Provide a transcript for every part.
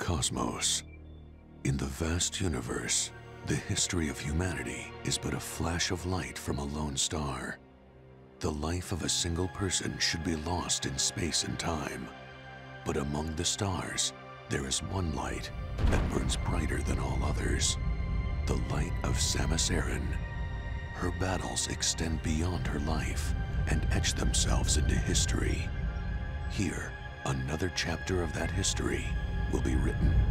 Cosmos. In the vast universe, the history of humanity is but a flash of light from a lone star. The life of a single person should be lost in space and time. But among the stars, there is one light that burns brighter than all others. The light of Samus Aran. Her battles extend beyond her life and etch themselves into history. Here, another chapter of that history will be written.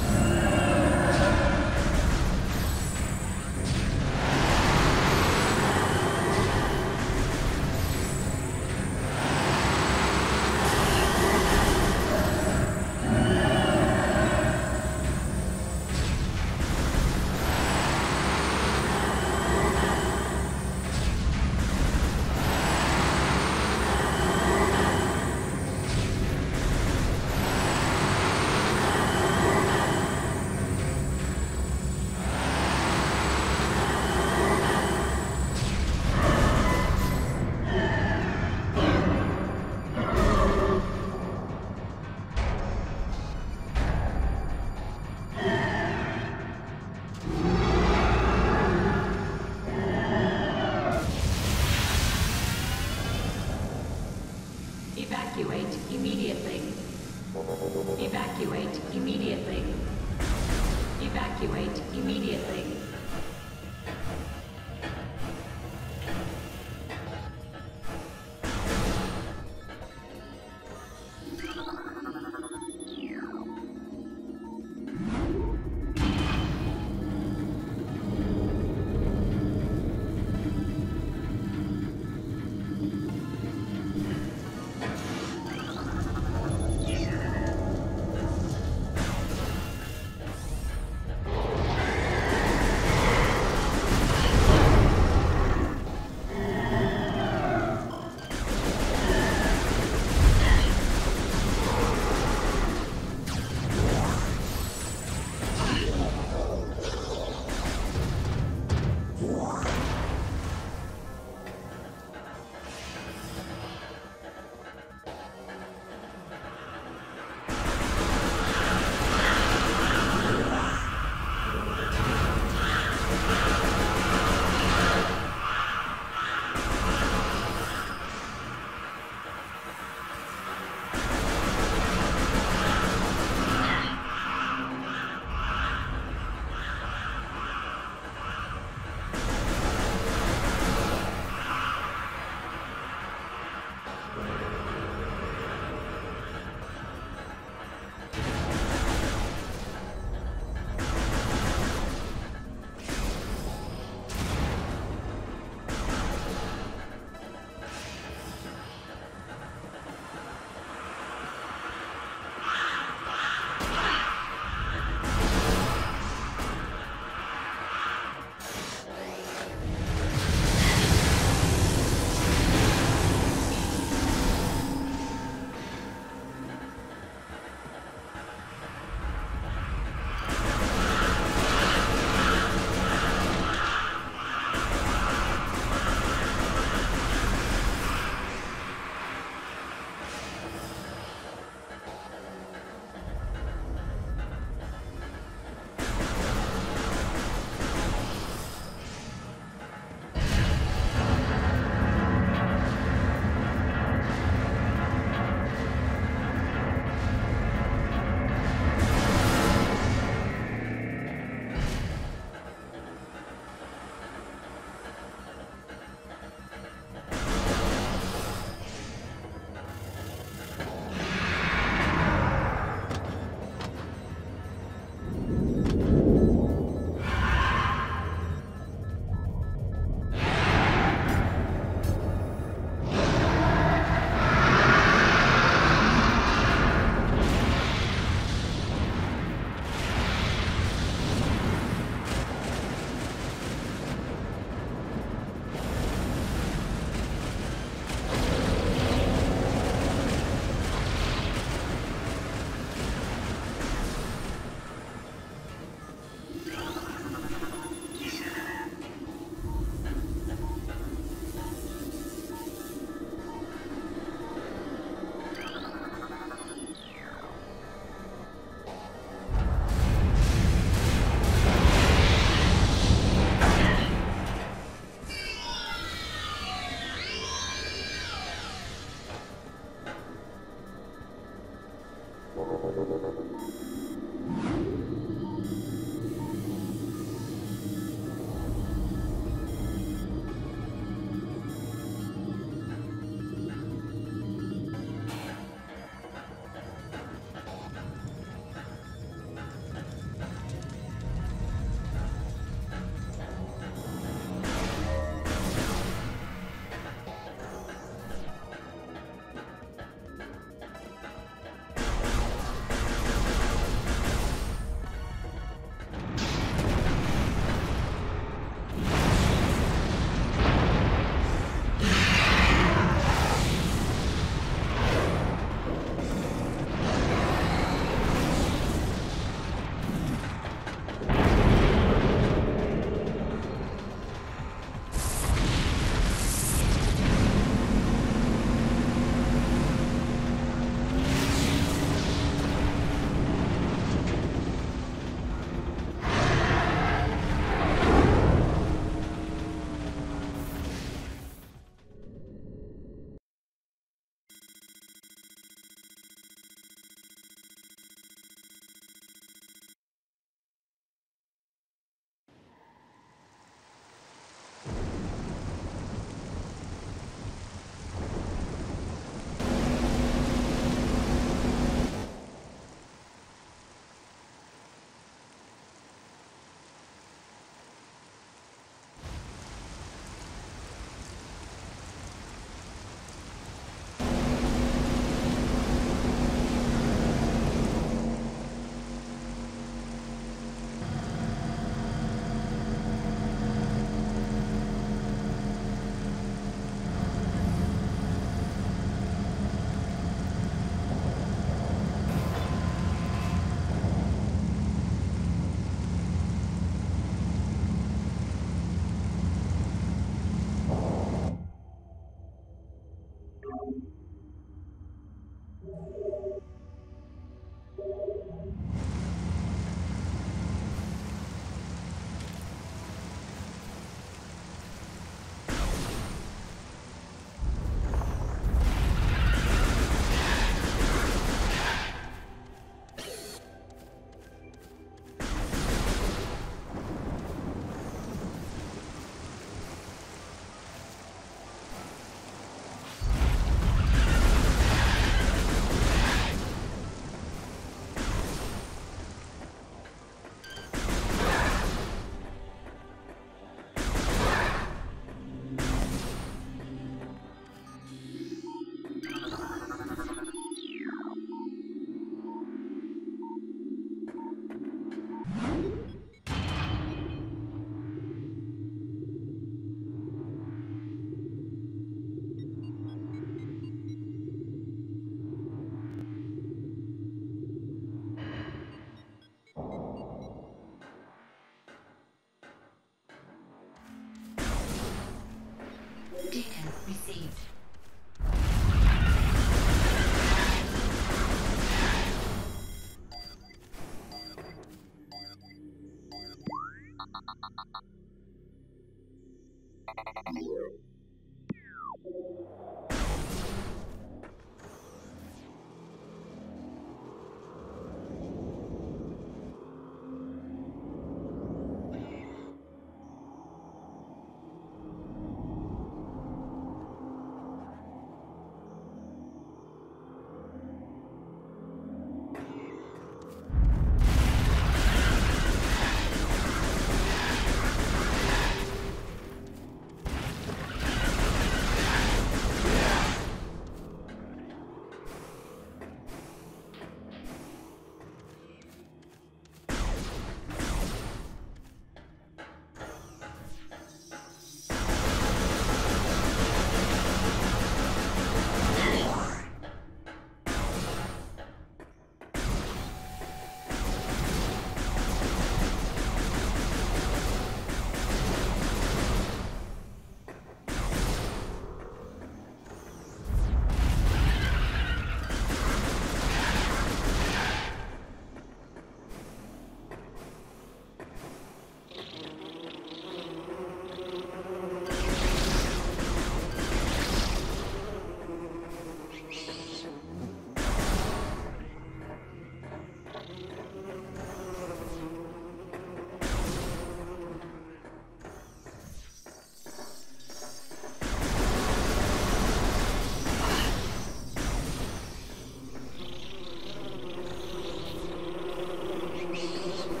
Peace.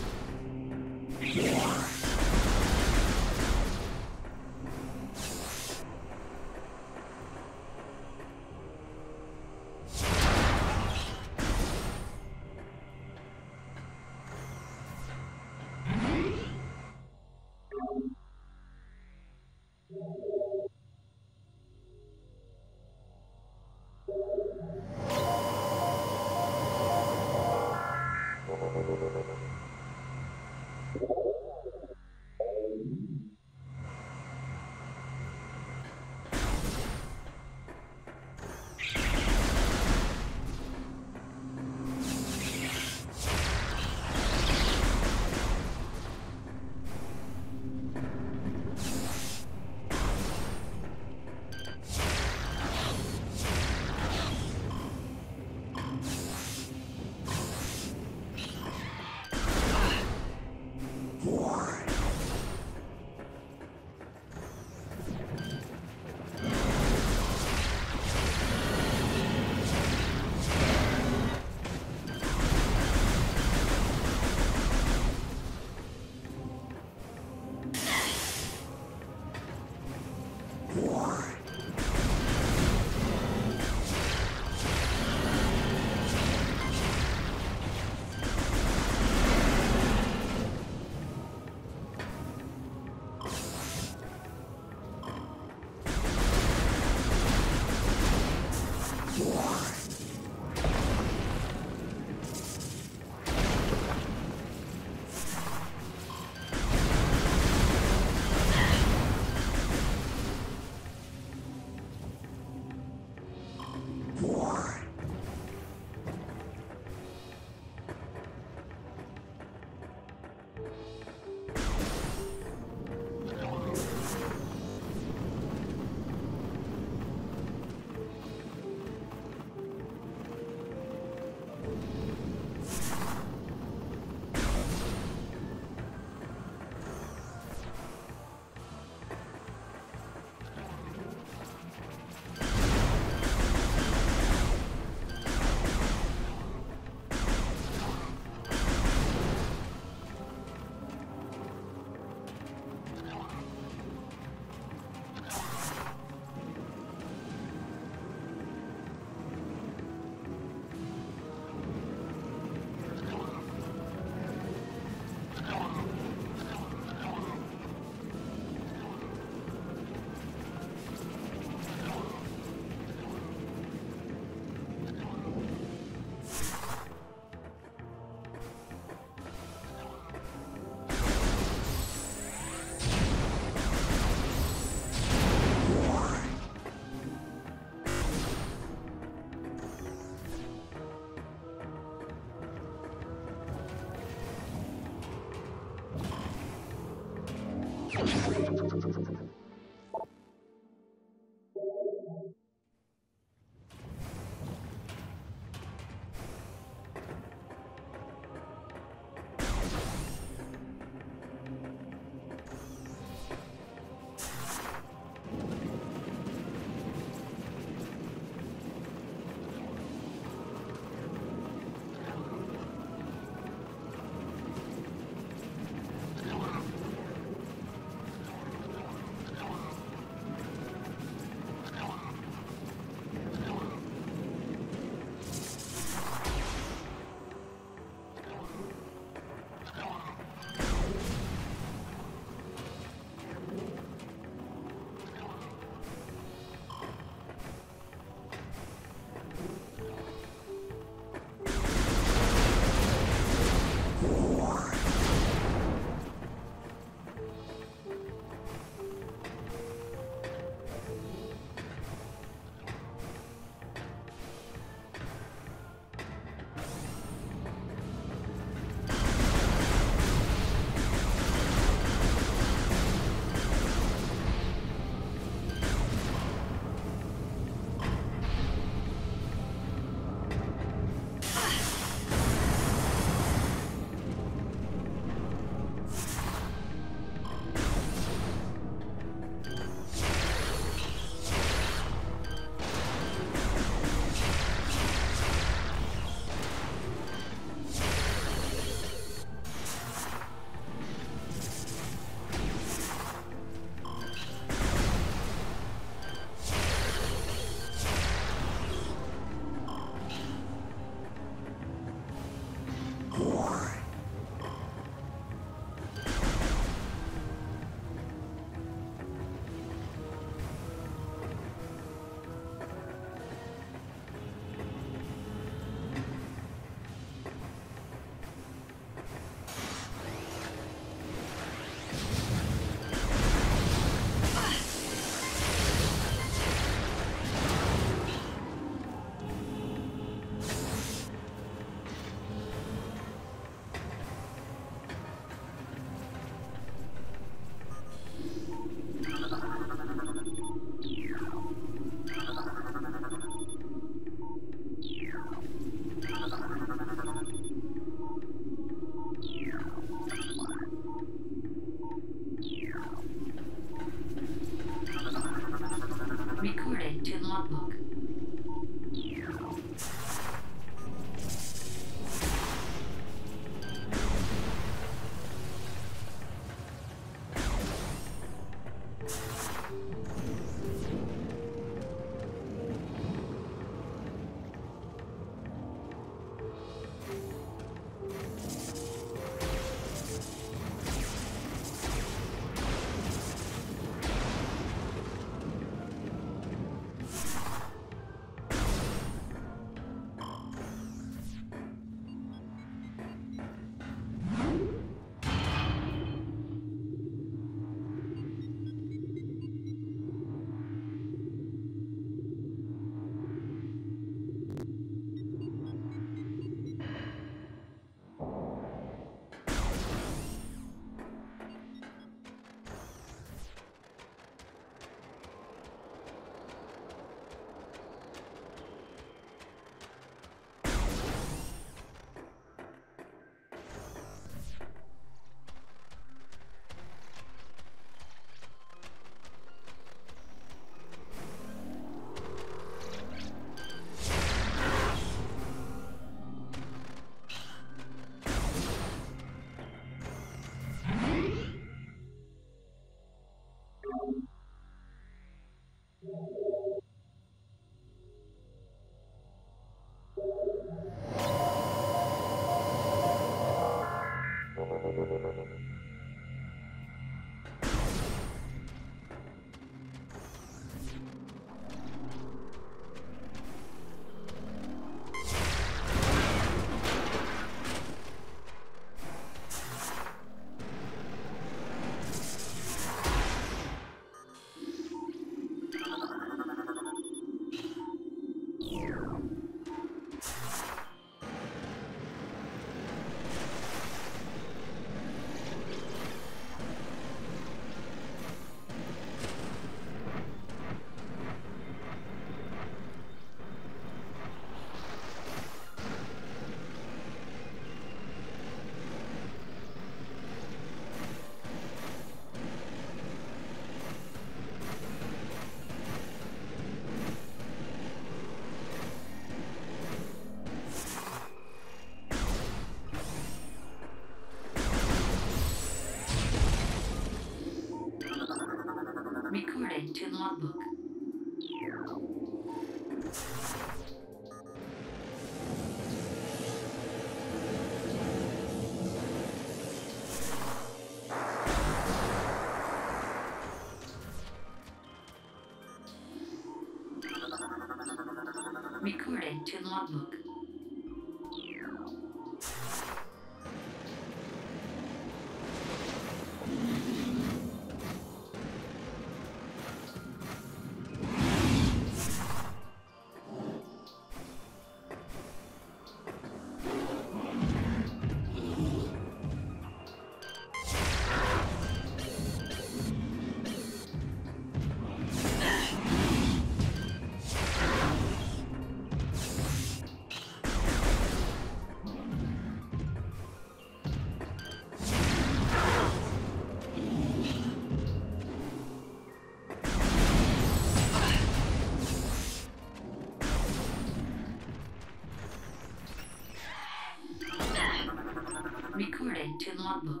To logbook.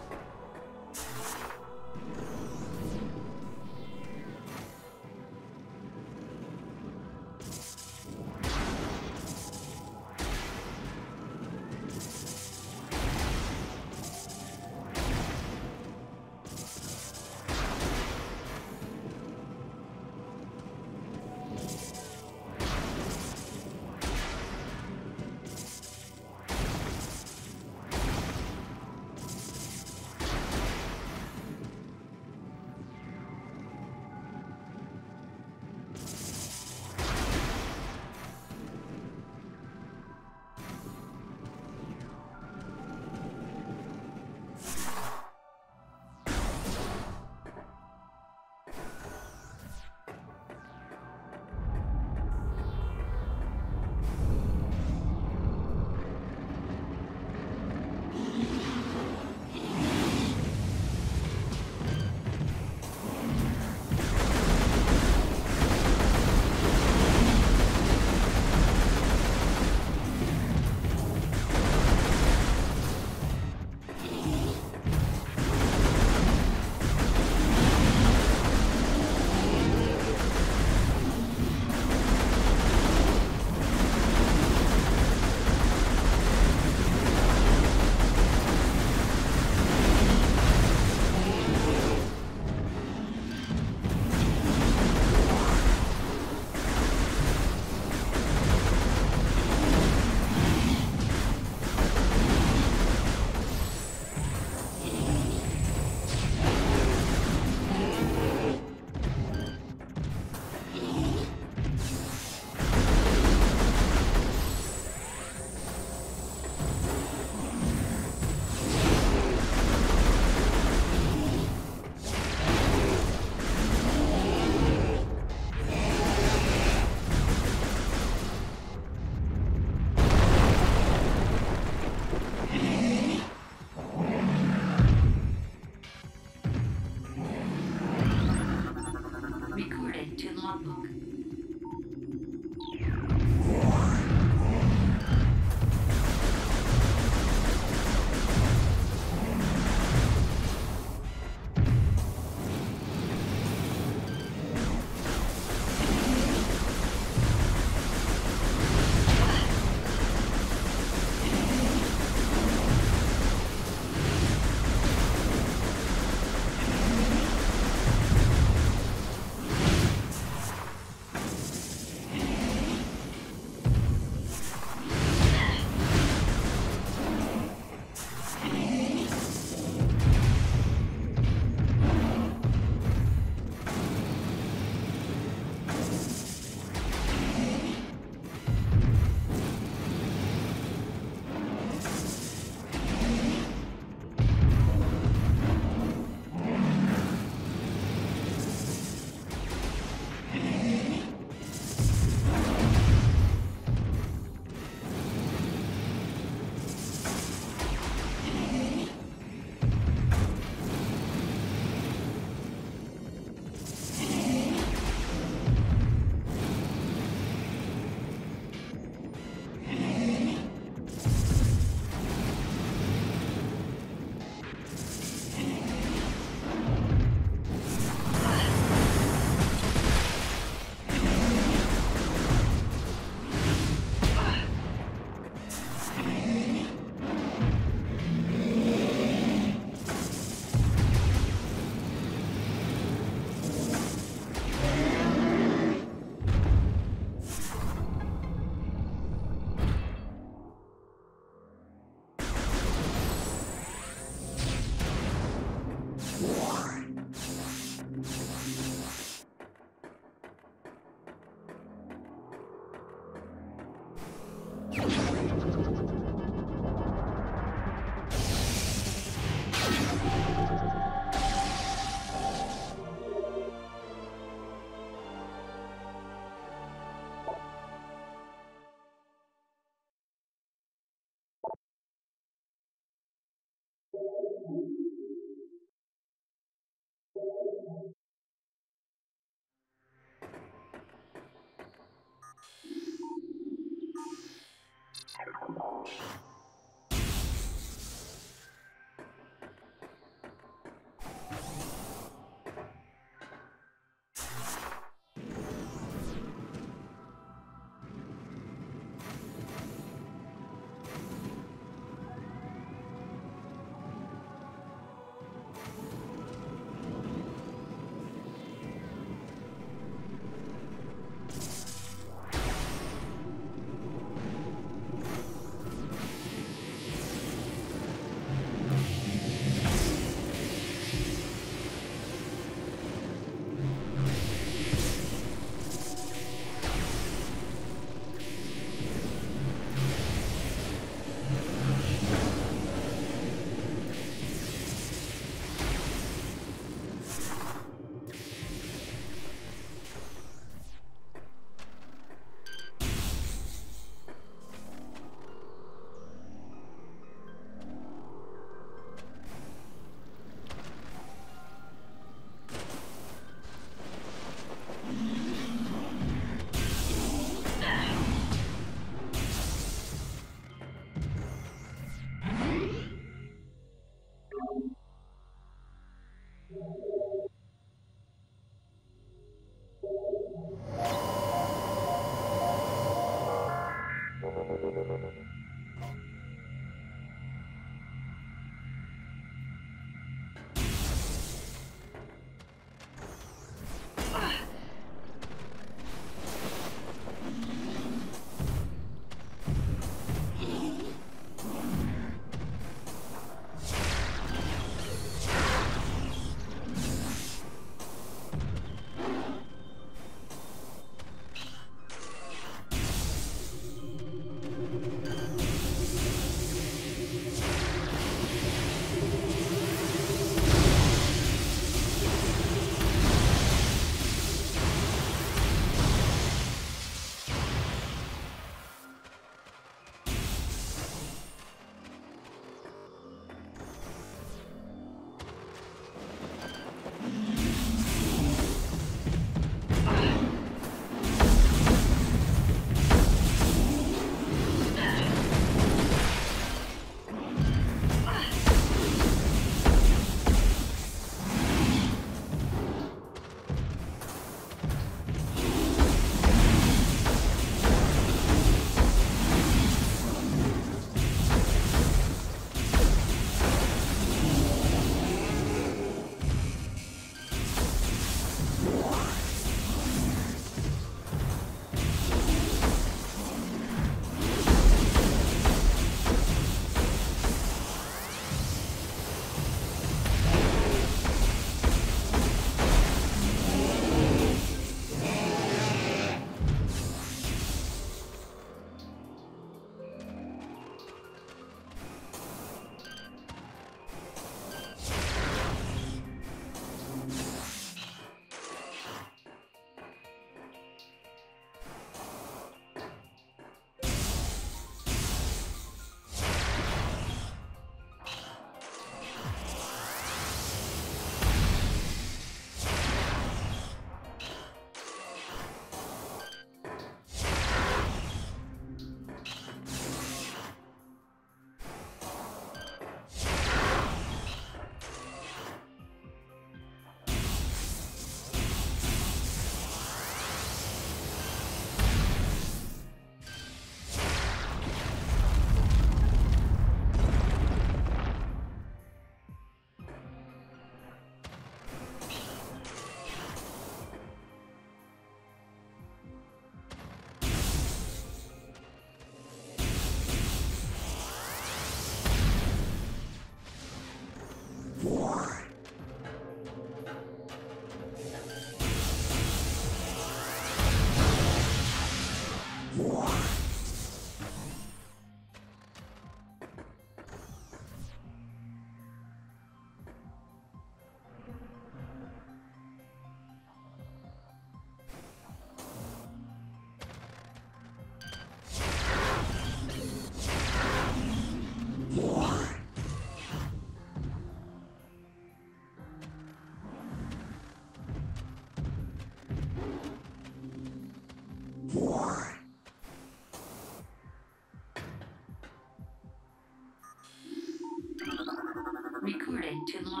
Recording to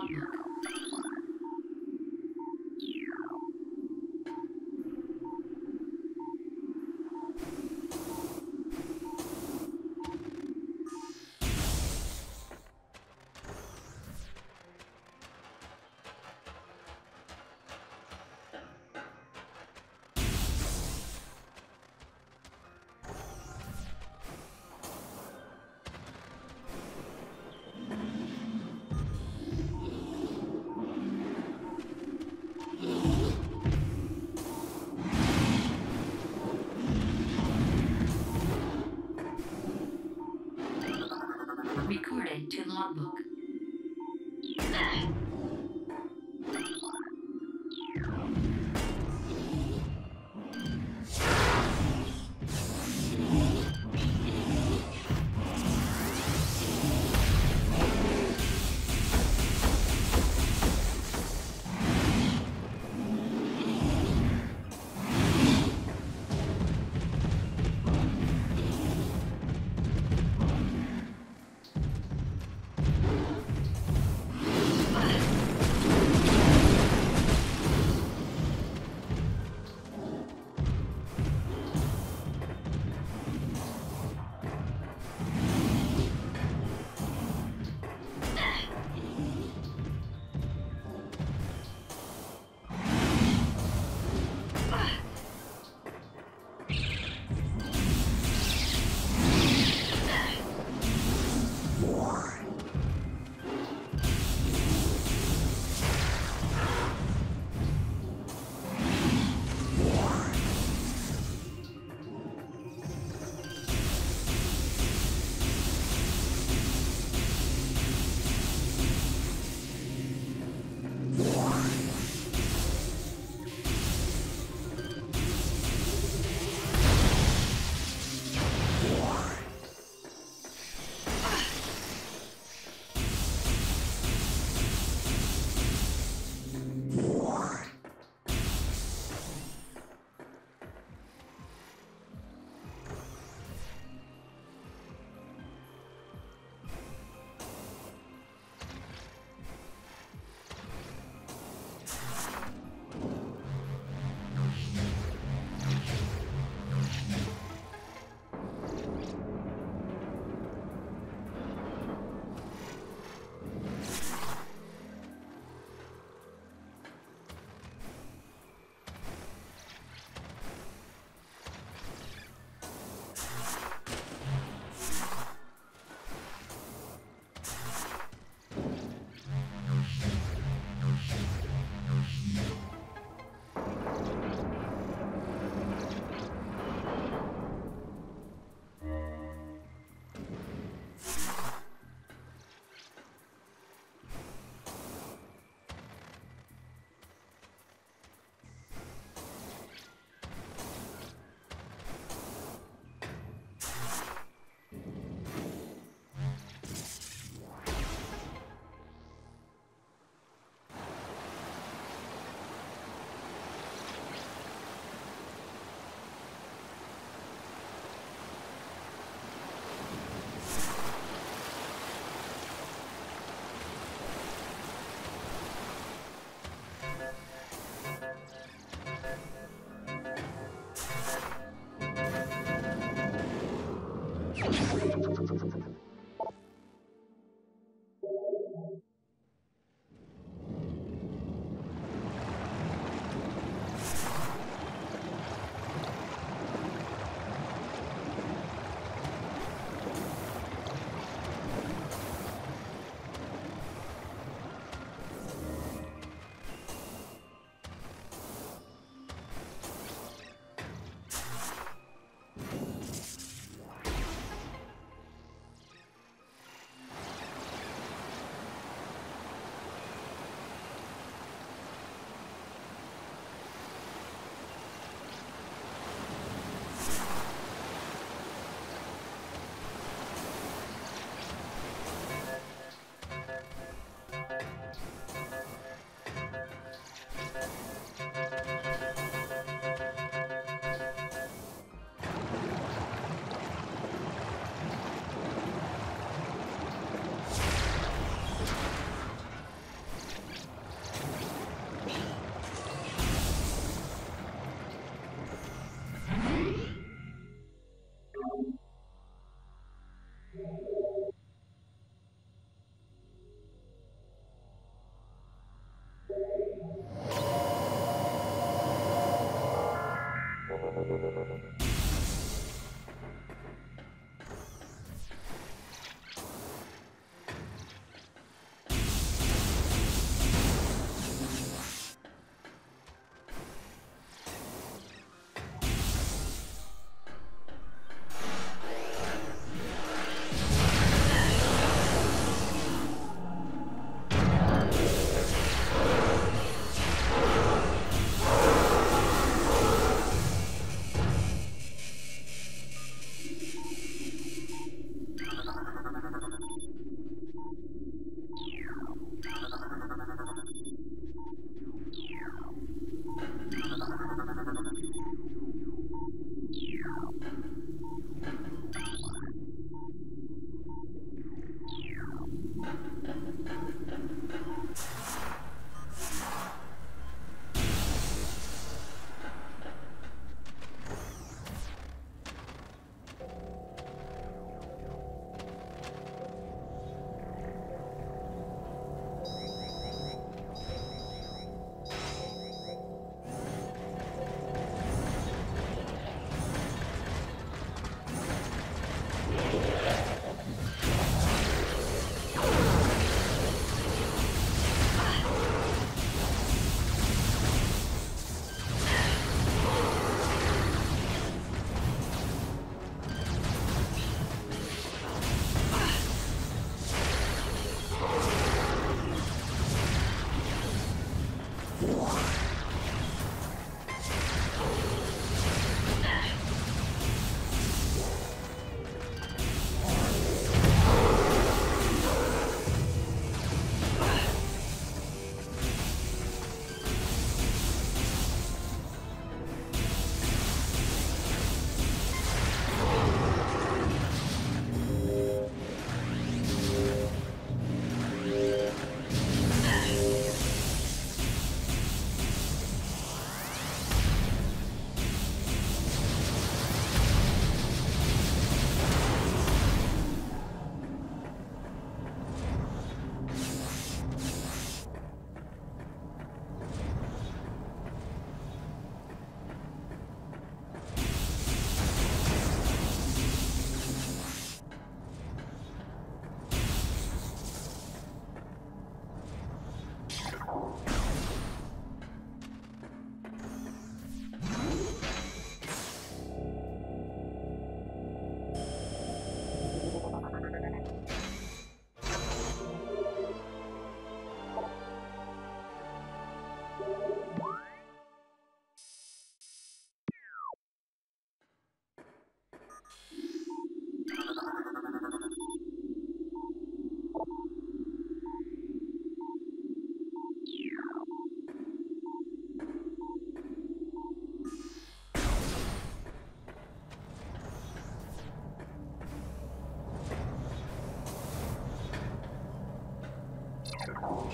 Oh,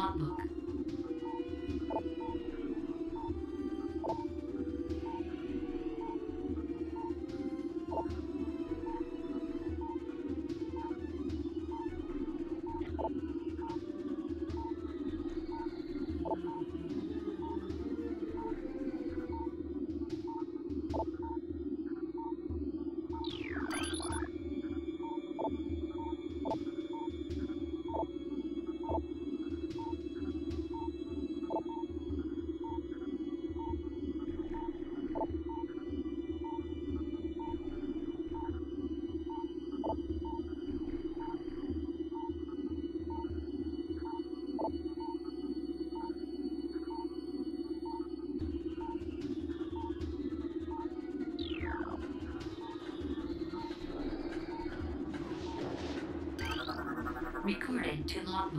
To logbook.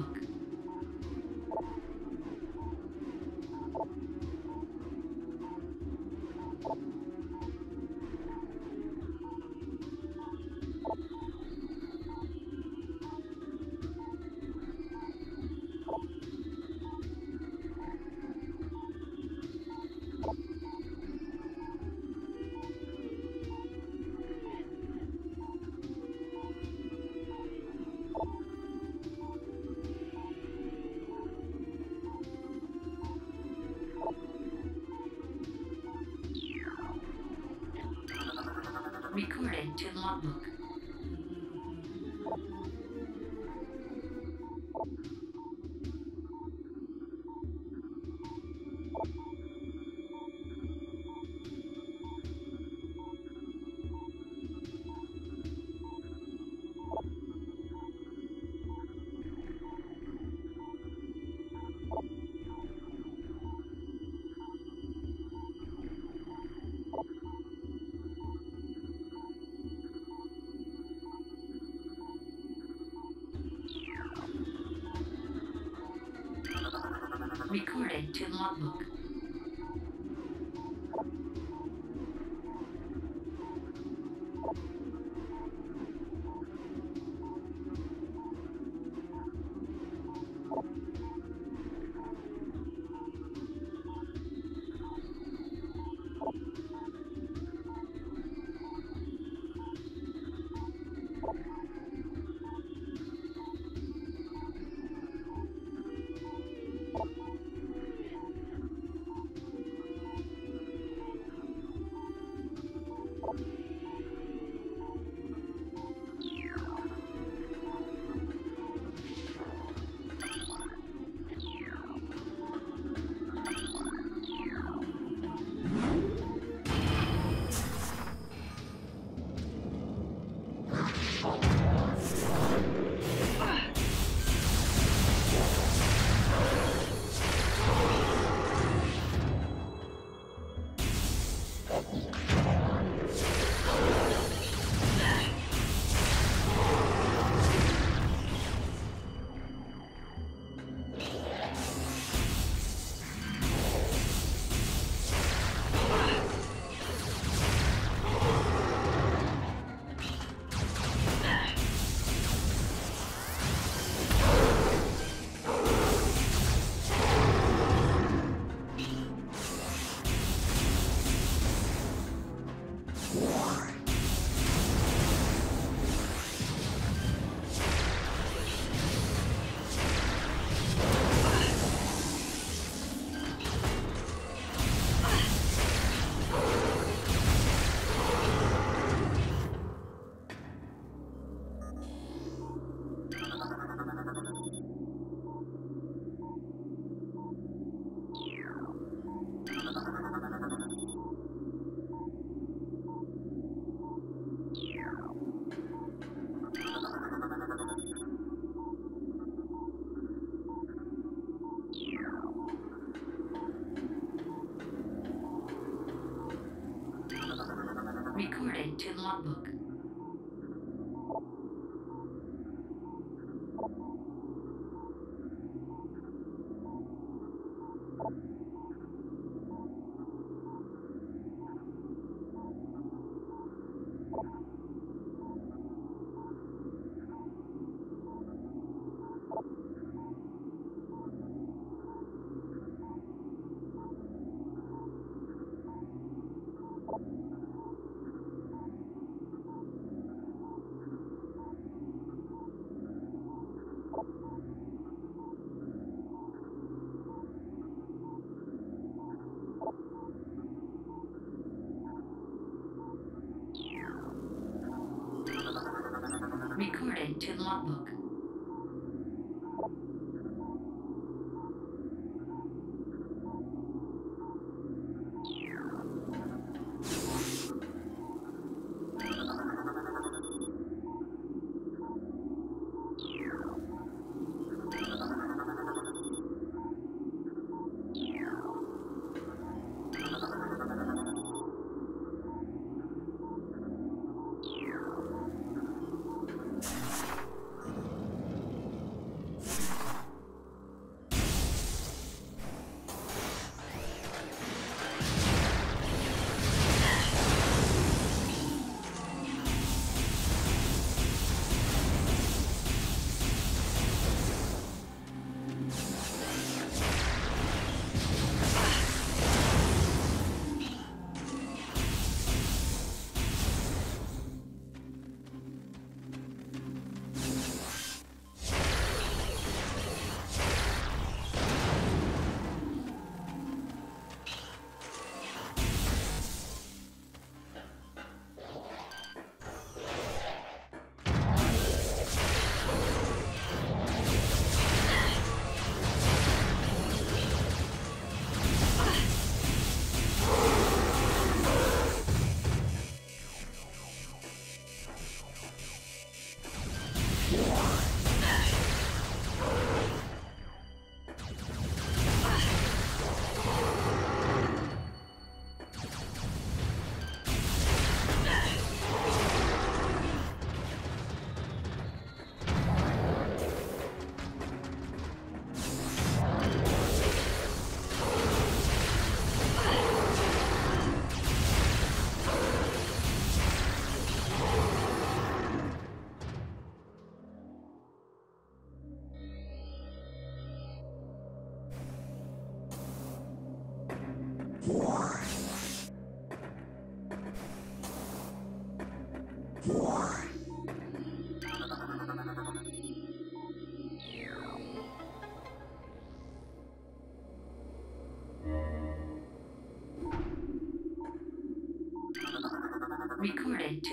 To logbook. Recorded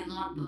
to logbook. Recorded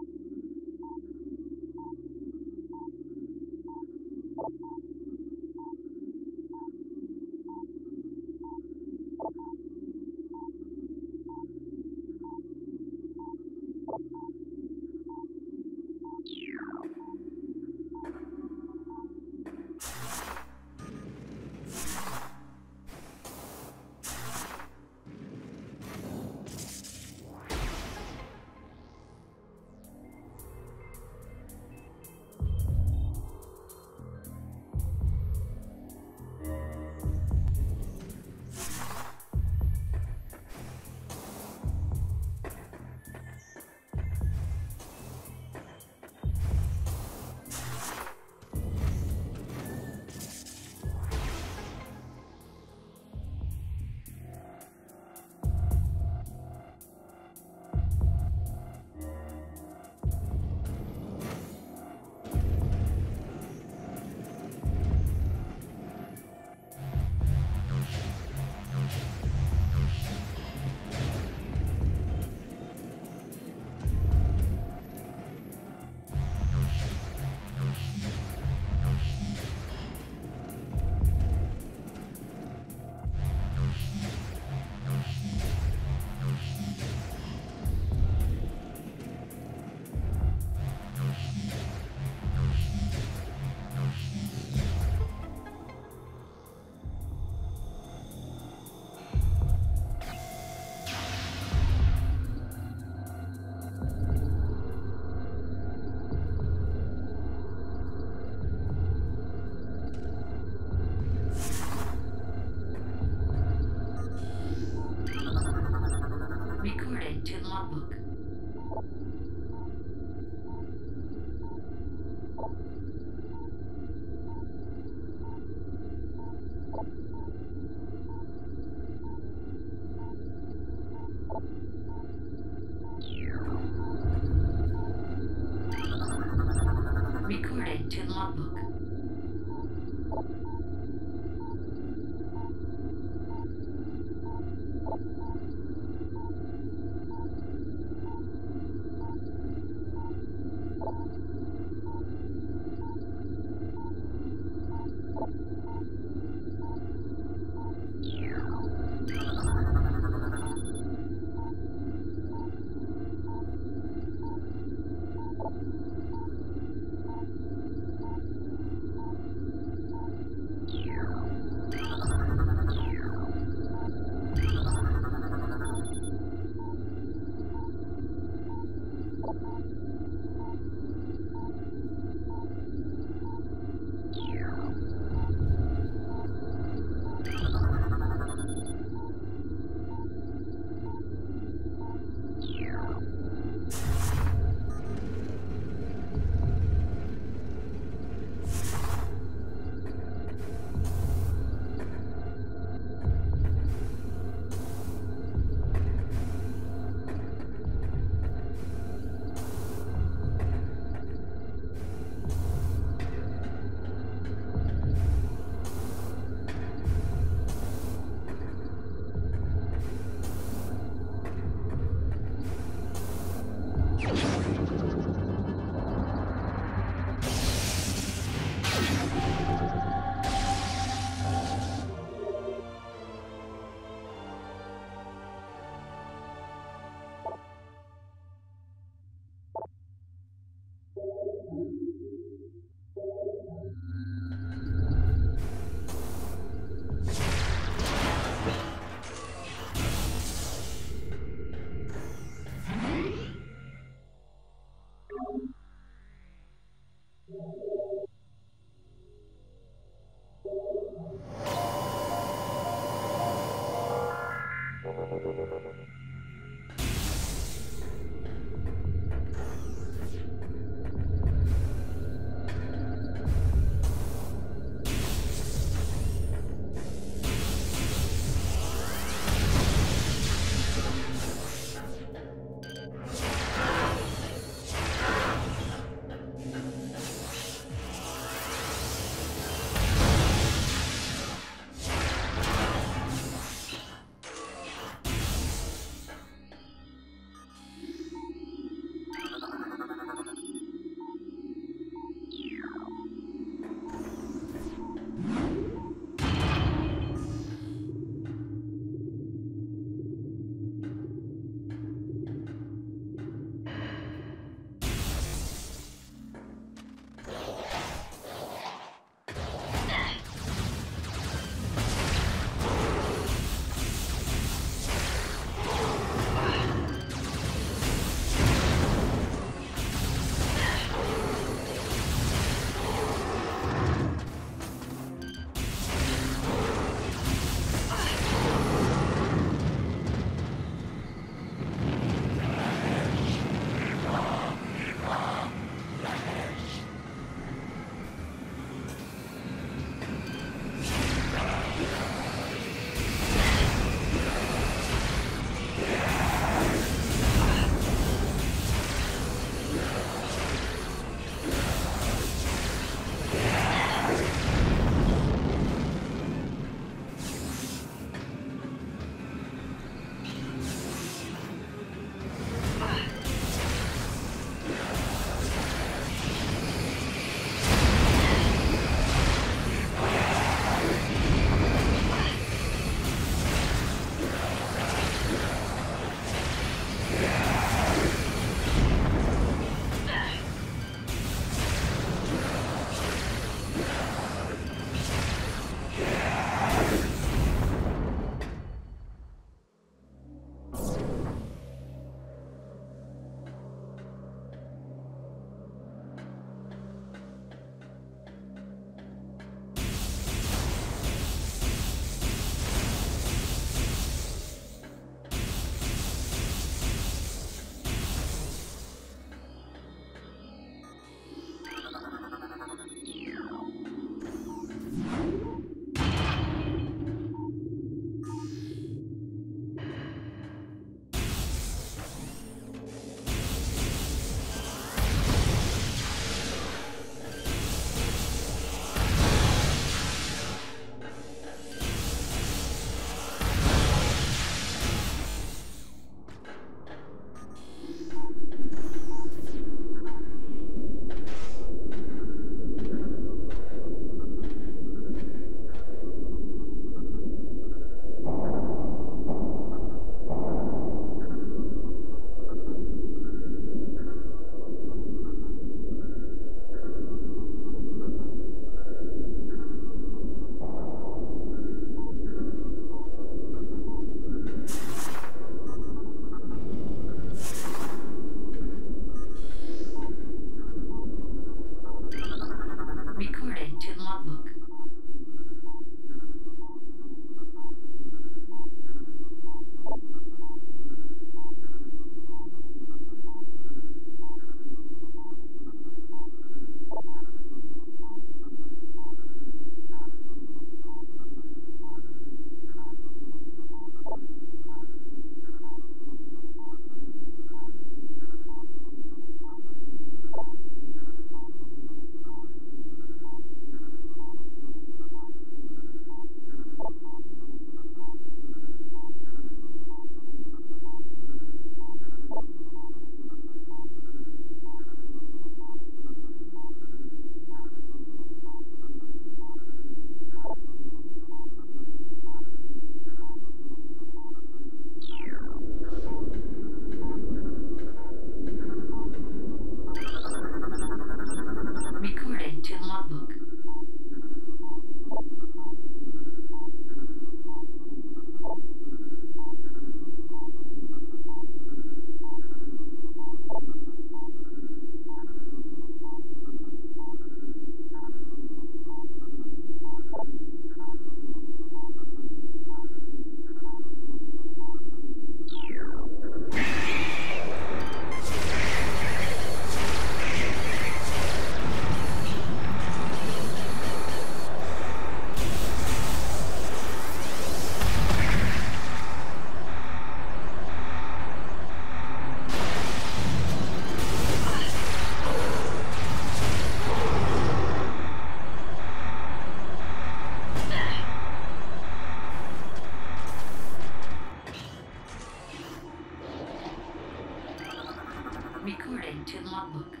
to logbook.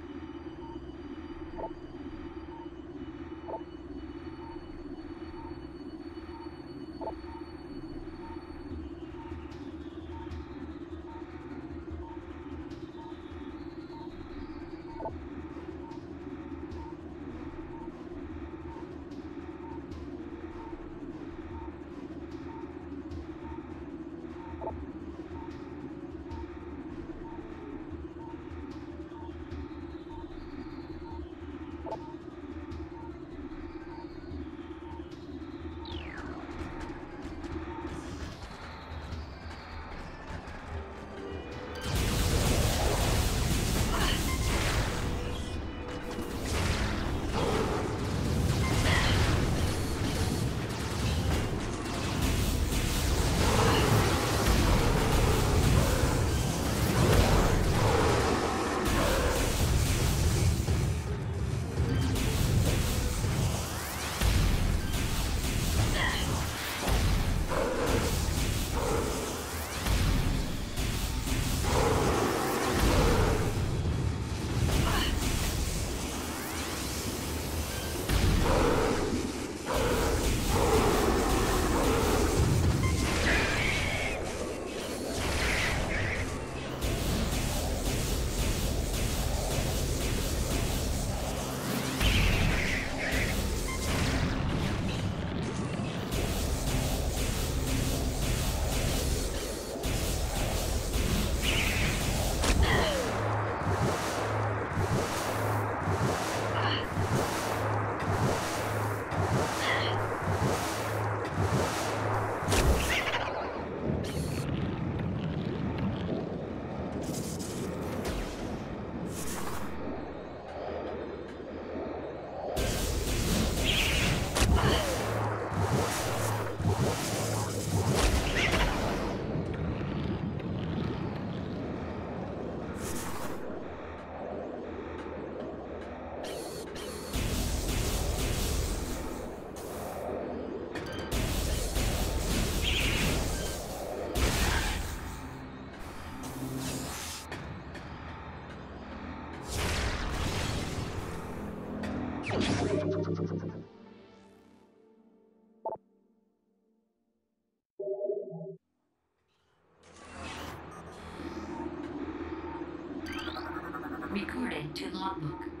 Recording to logbook.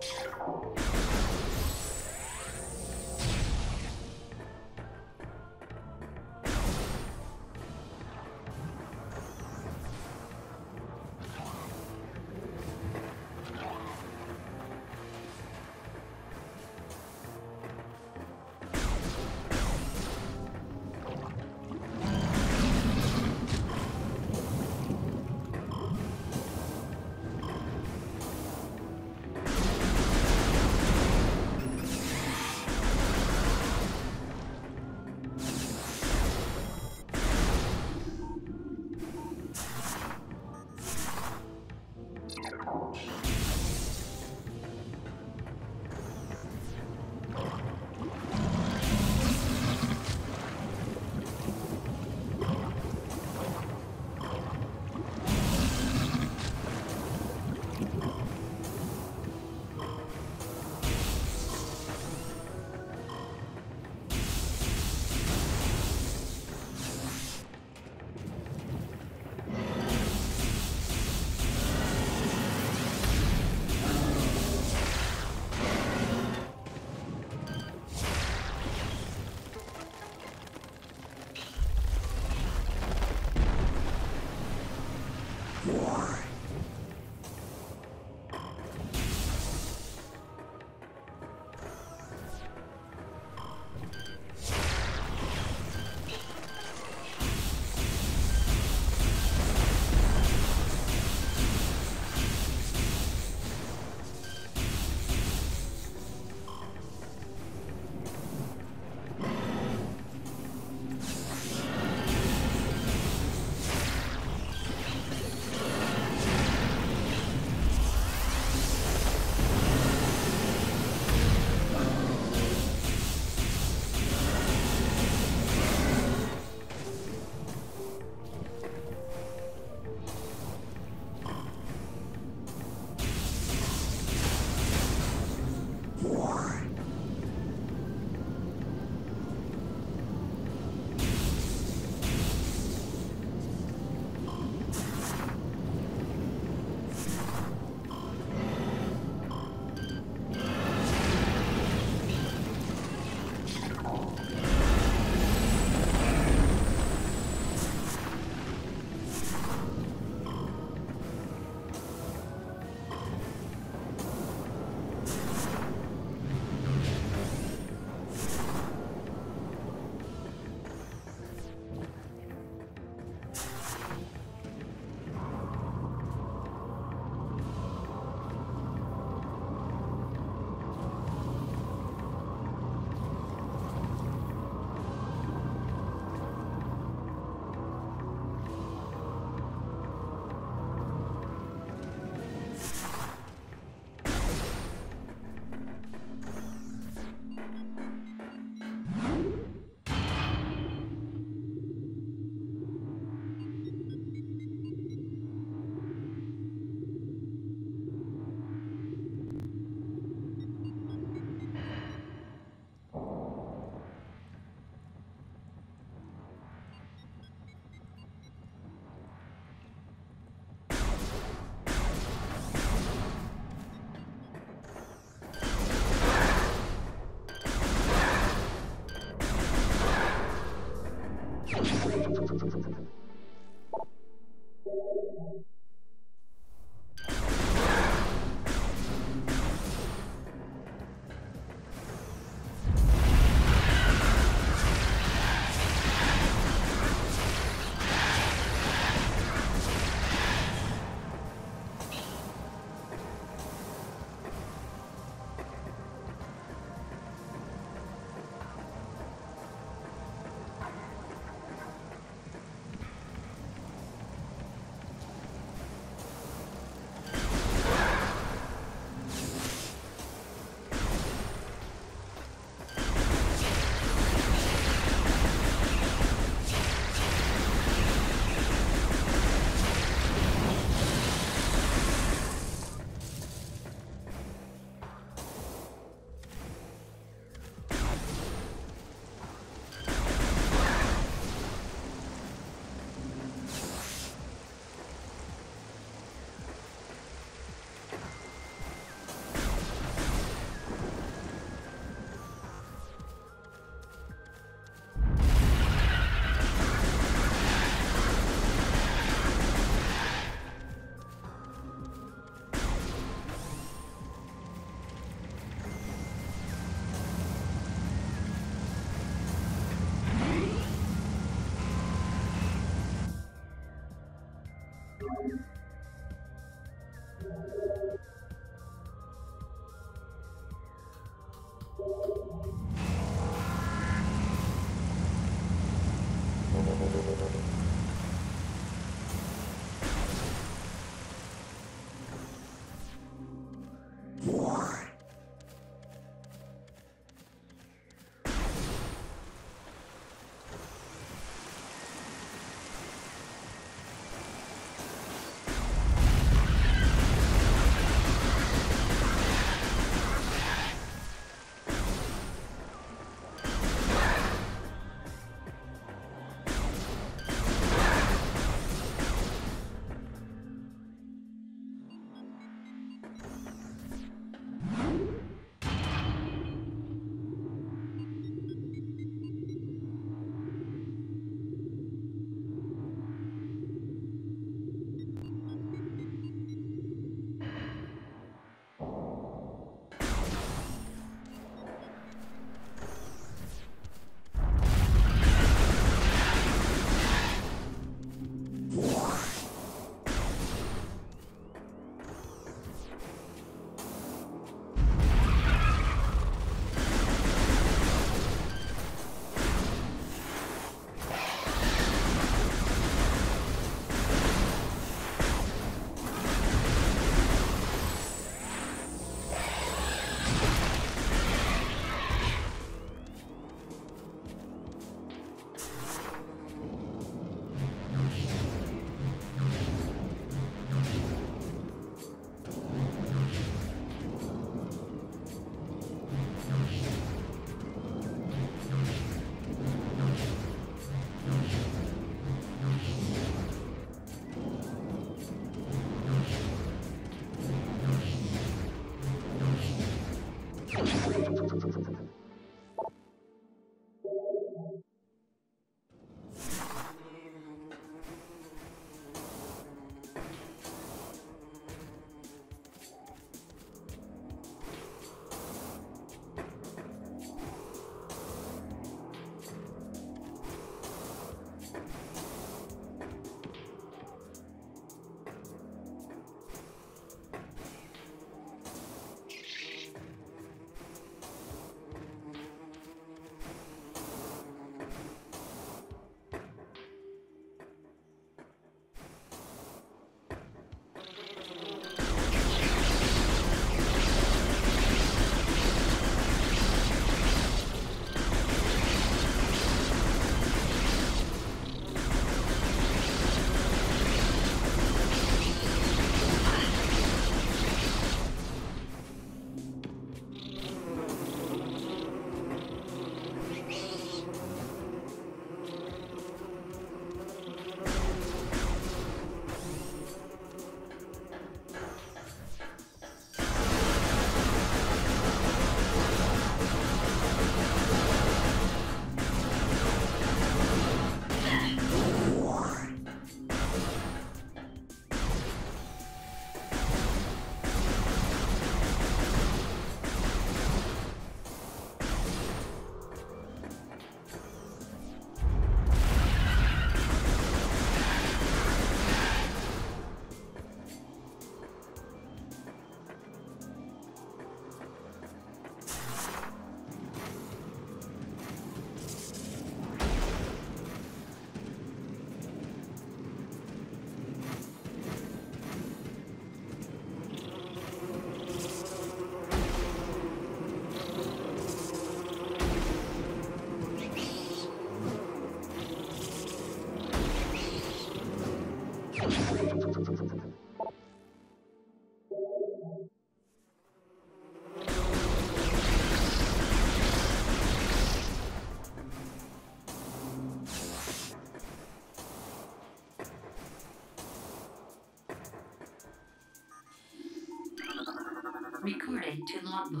Recorded to logbook.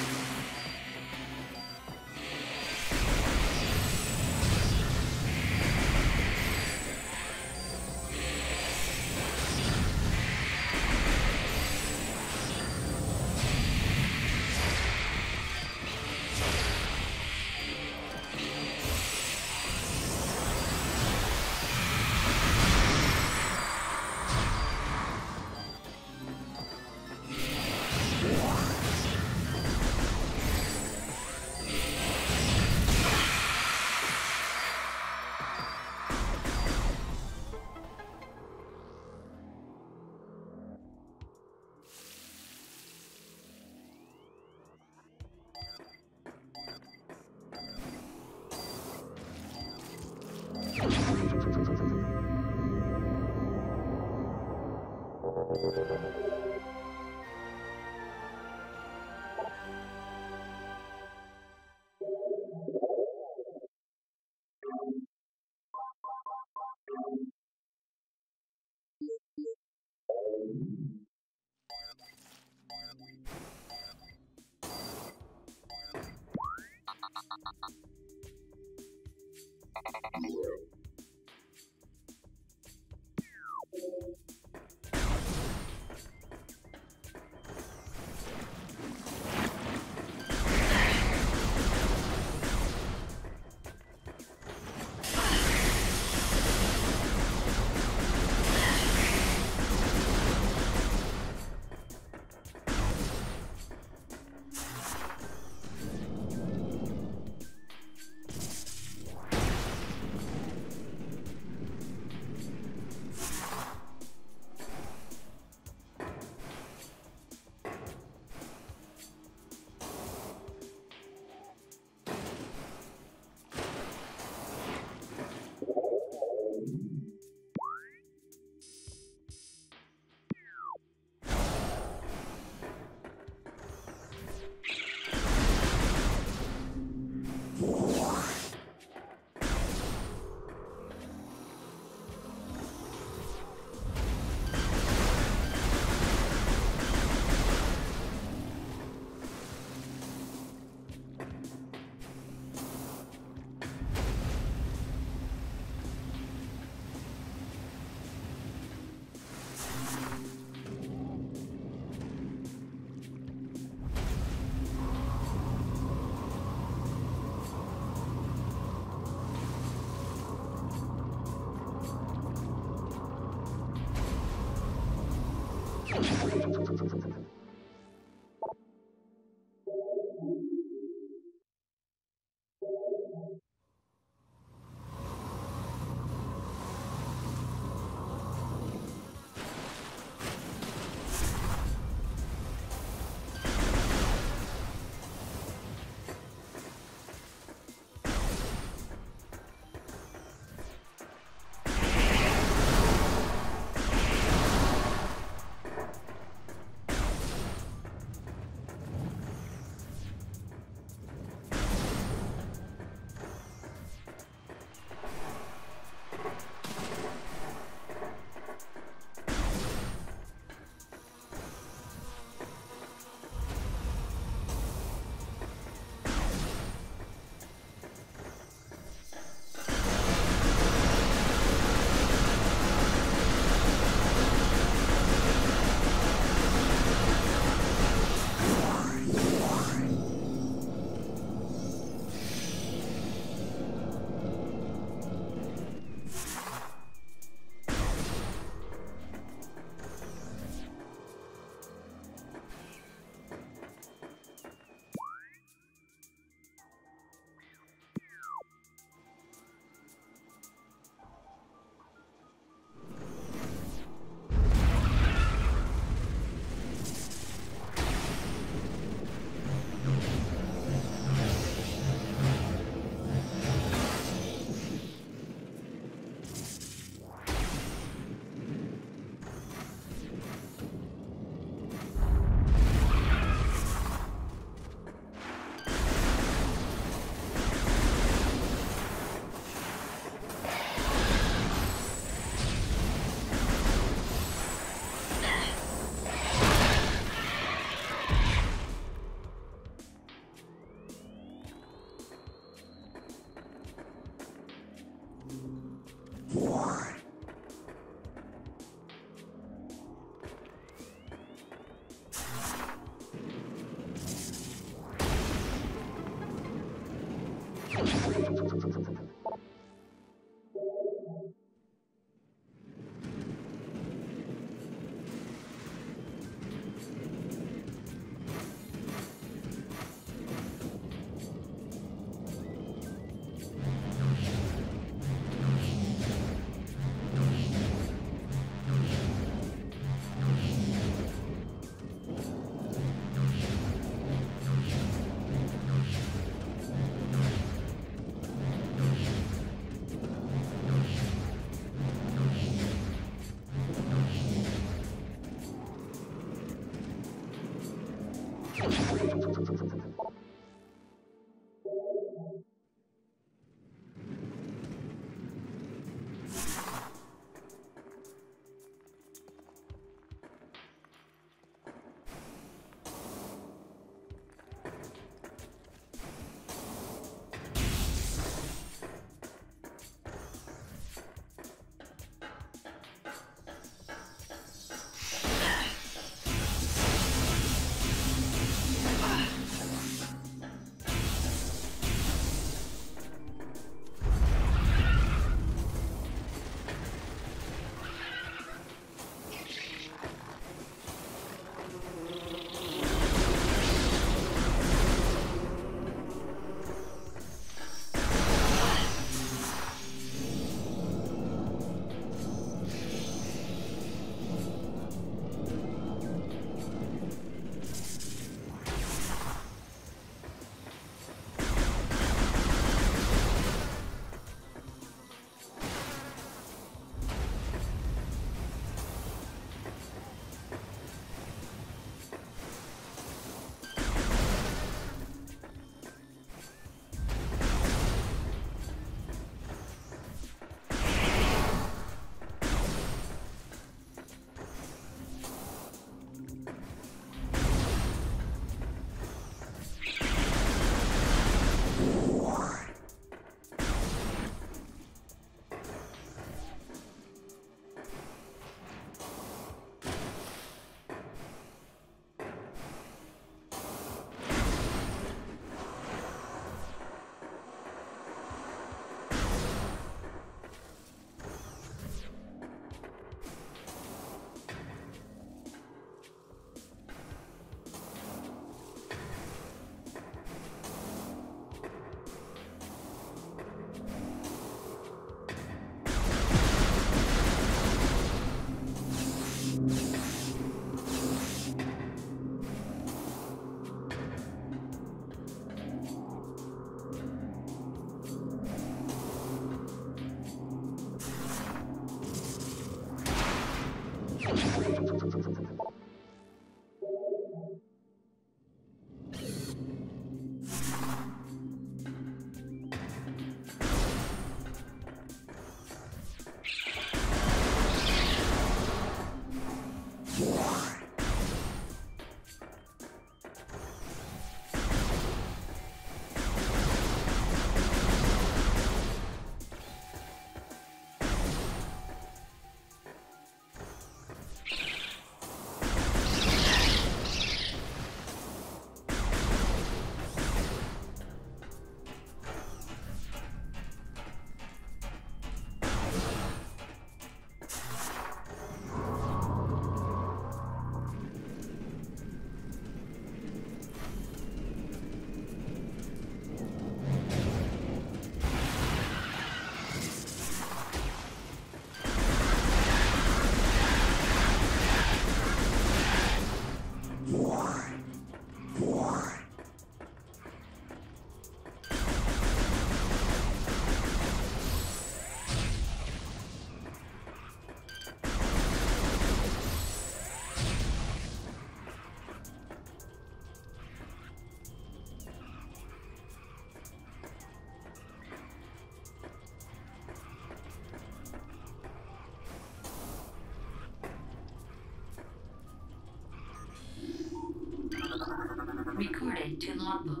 flight to London.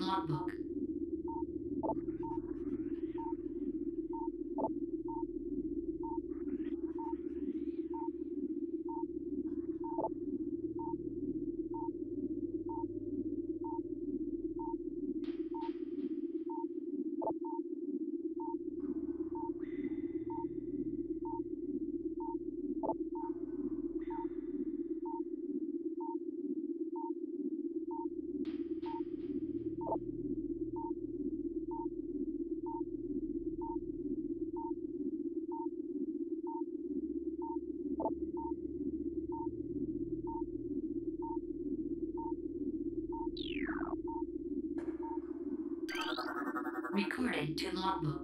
19 Recorded to logbook.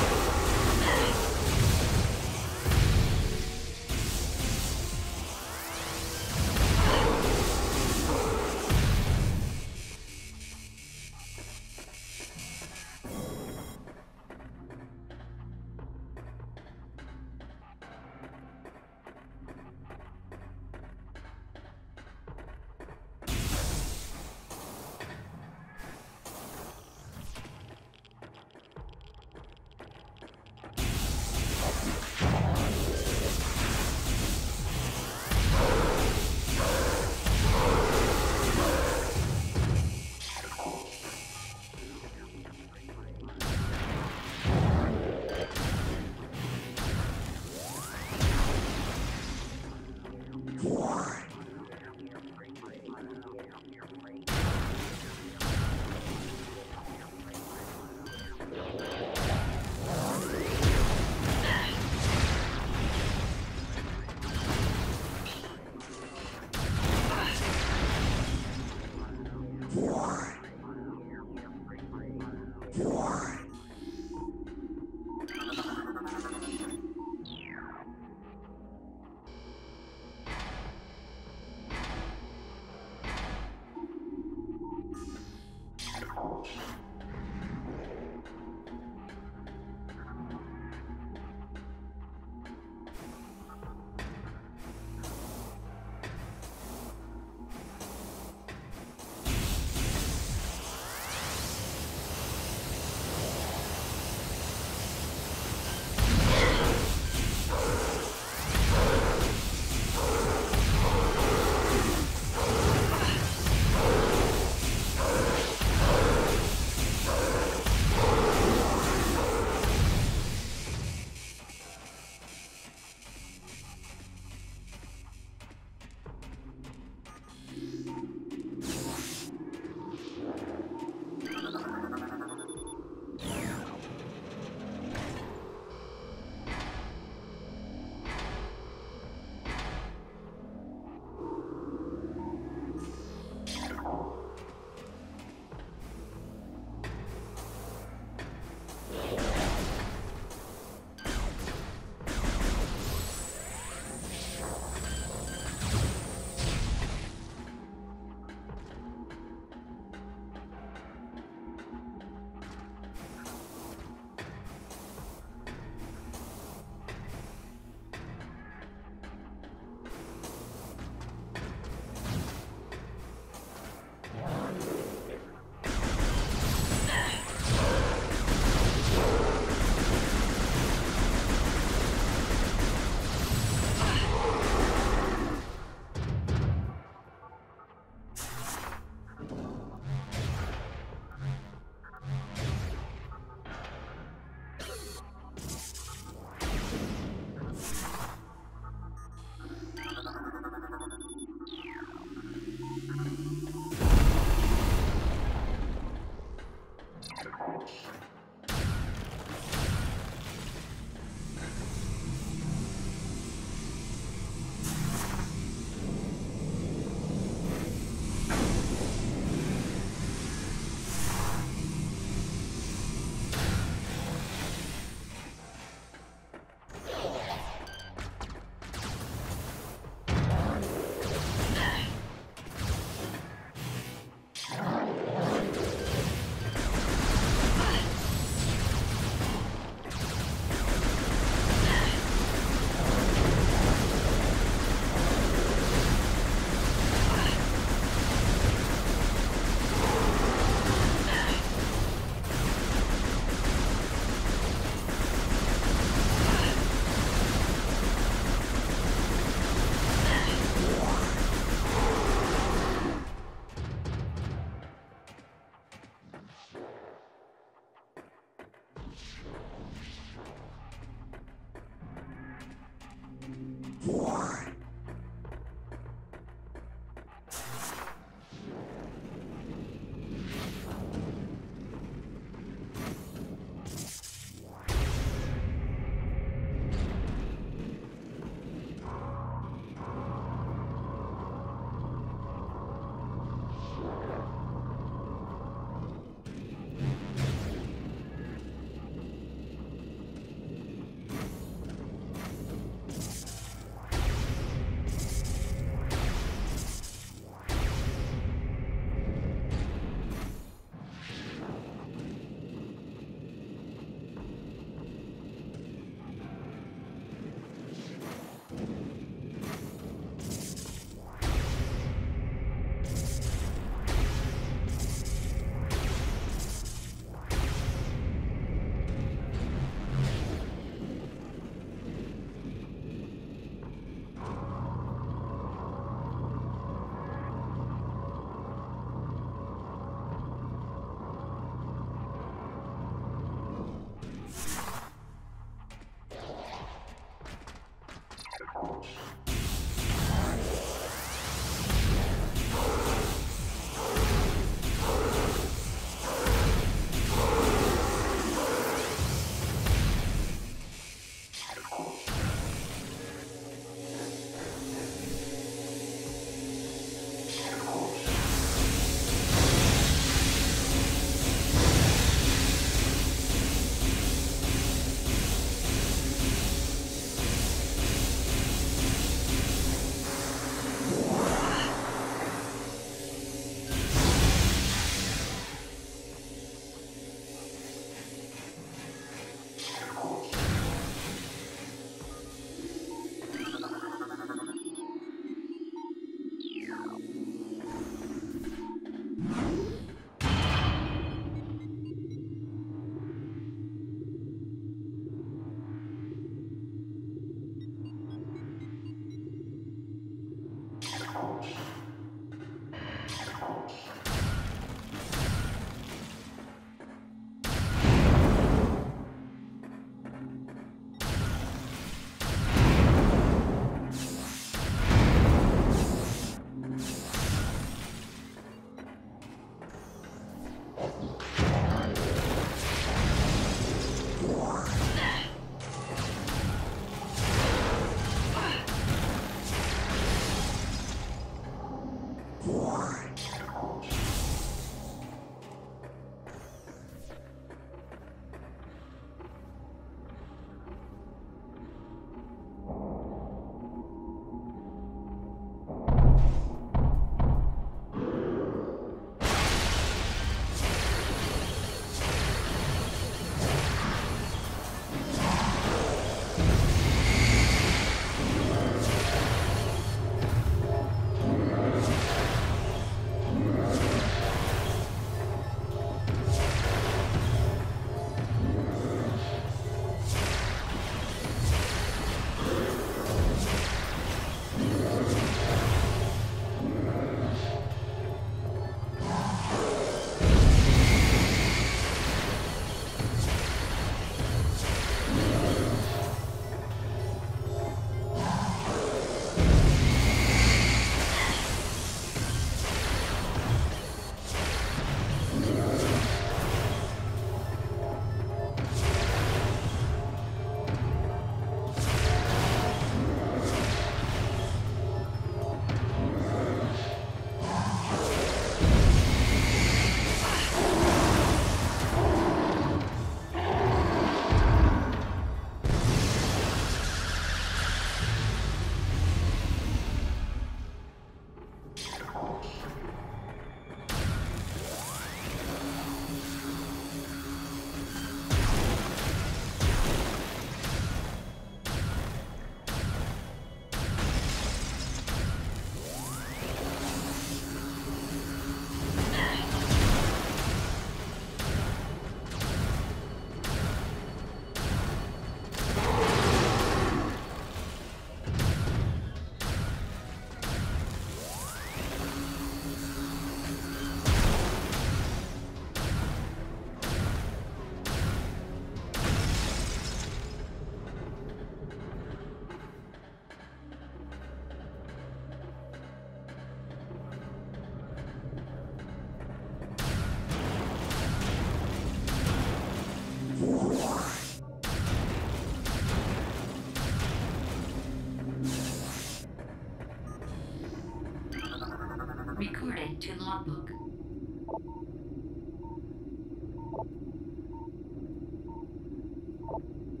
out.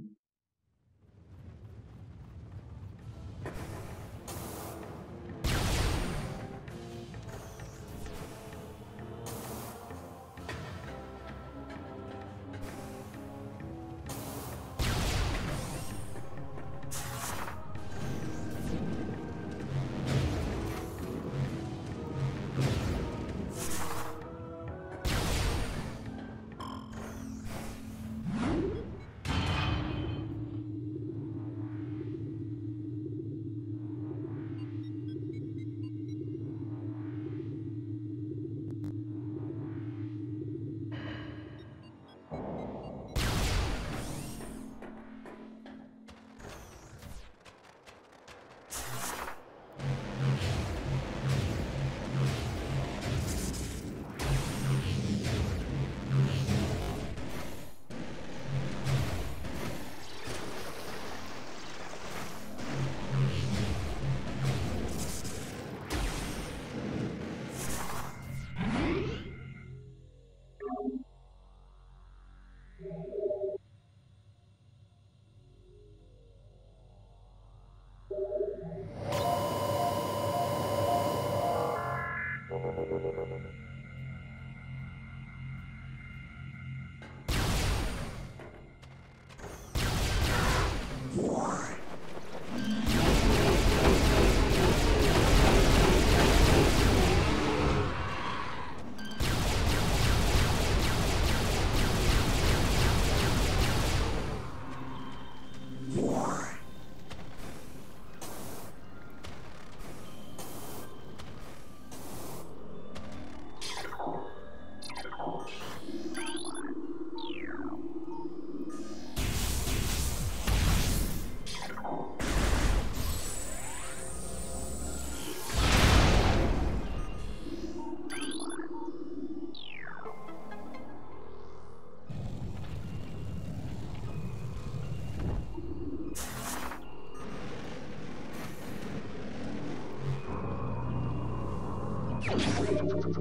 Thank you.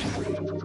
Thank you.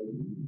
um,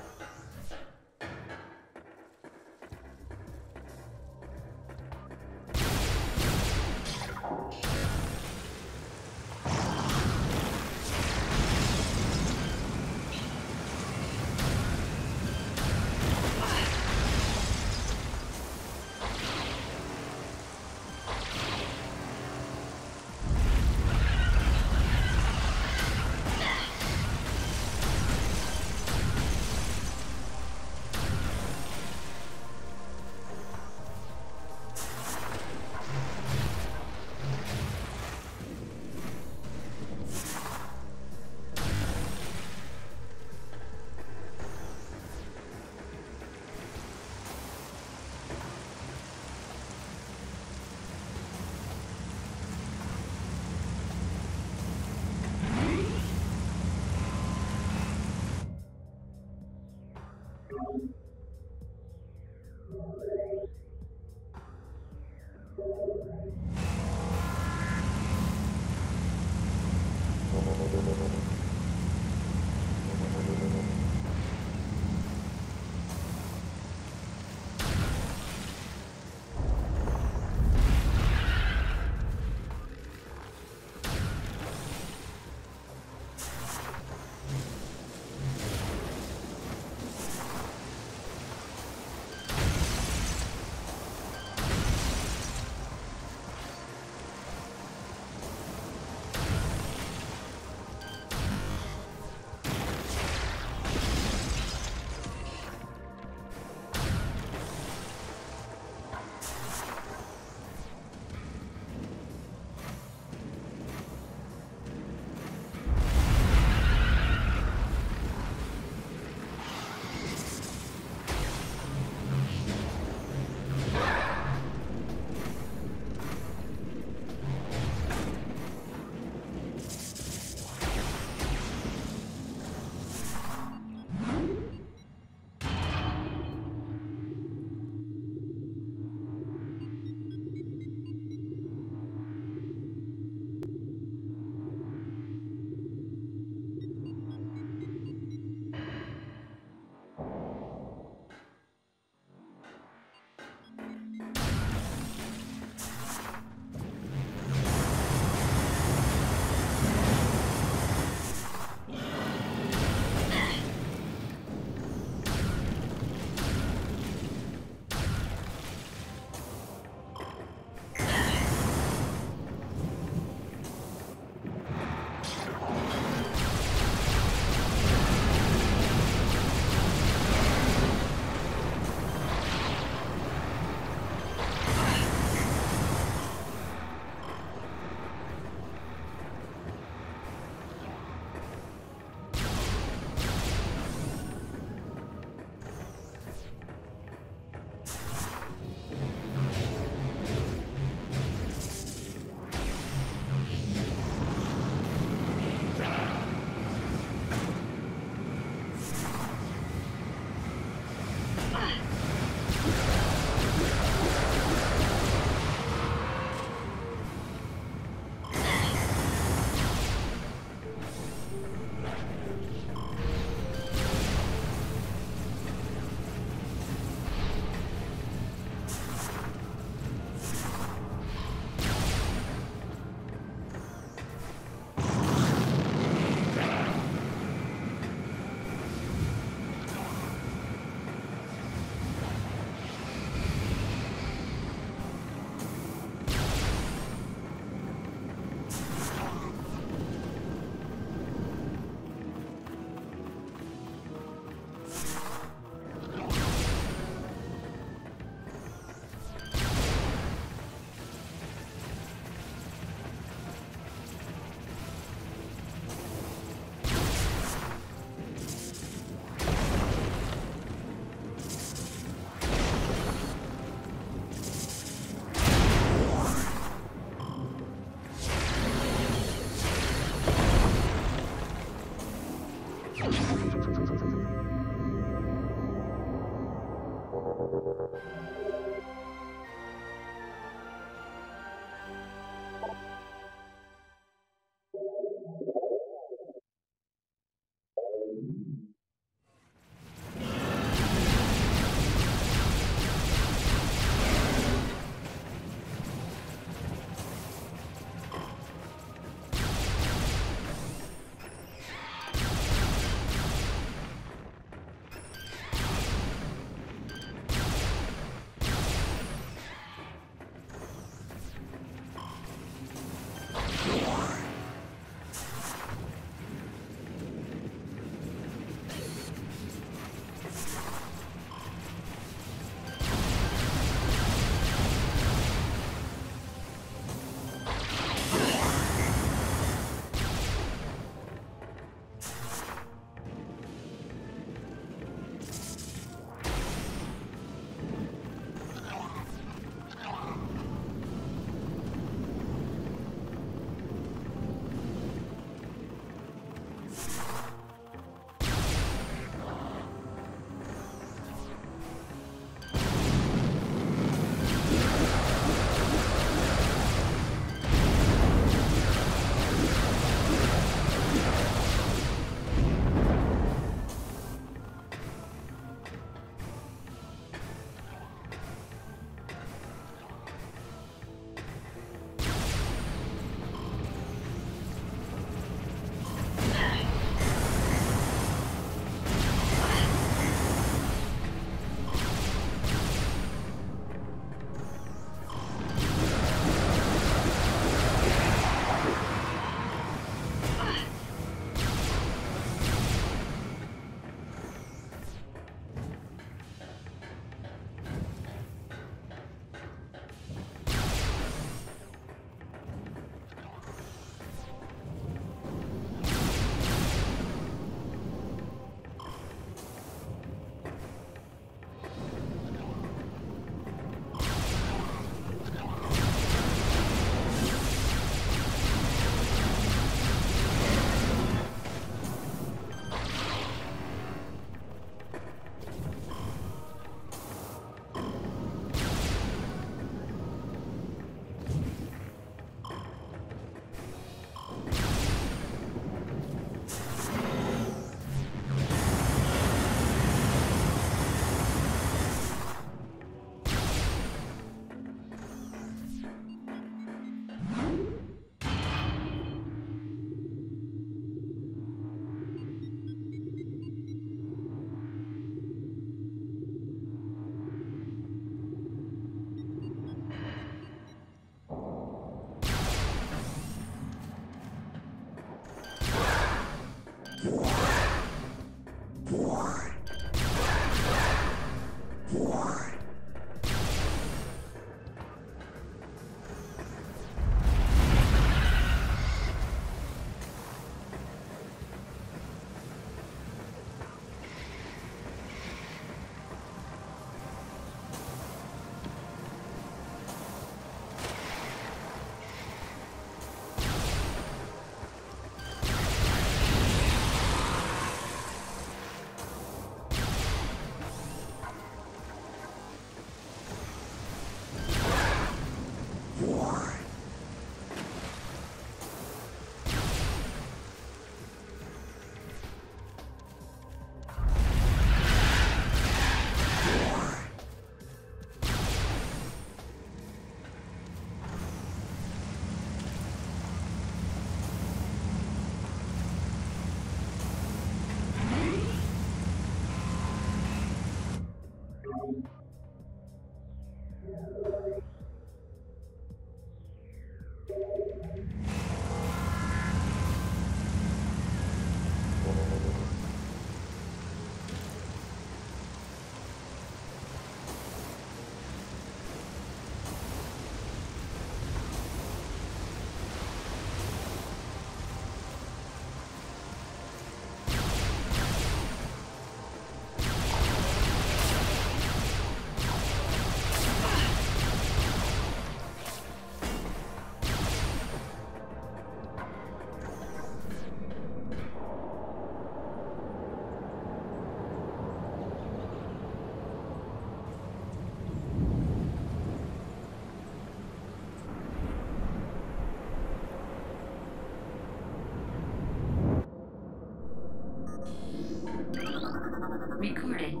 Recording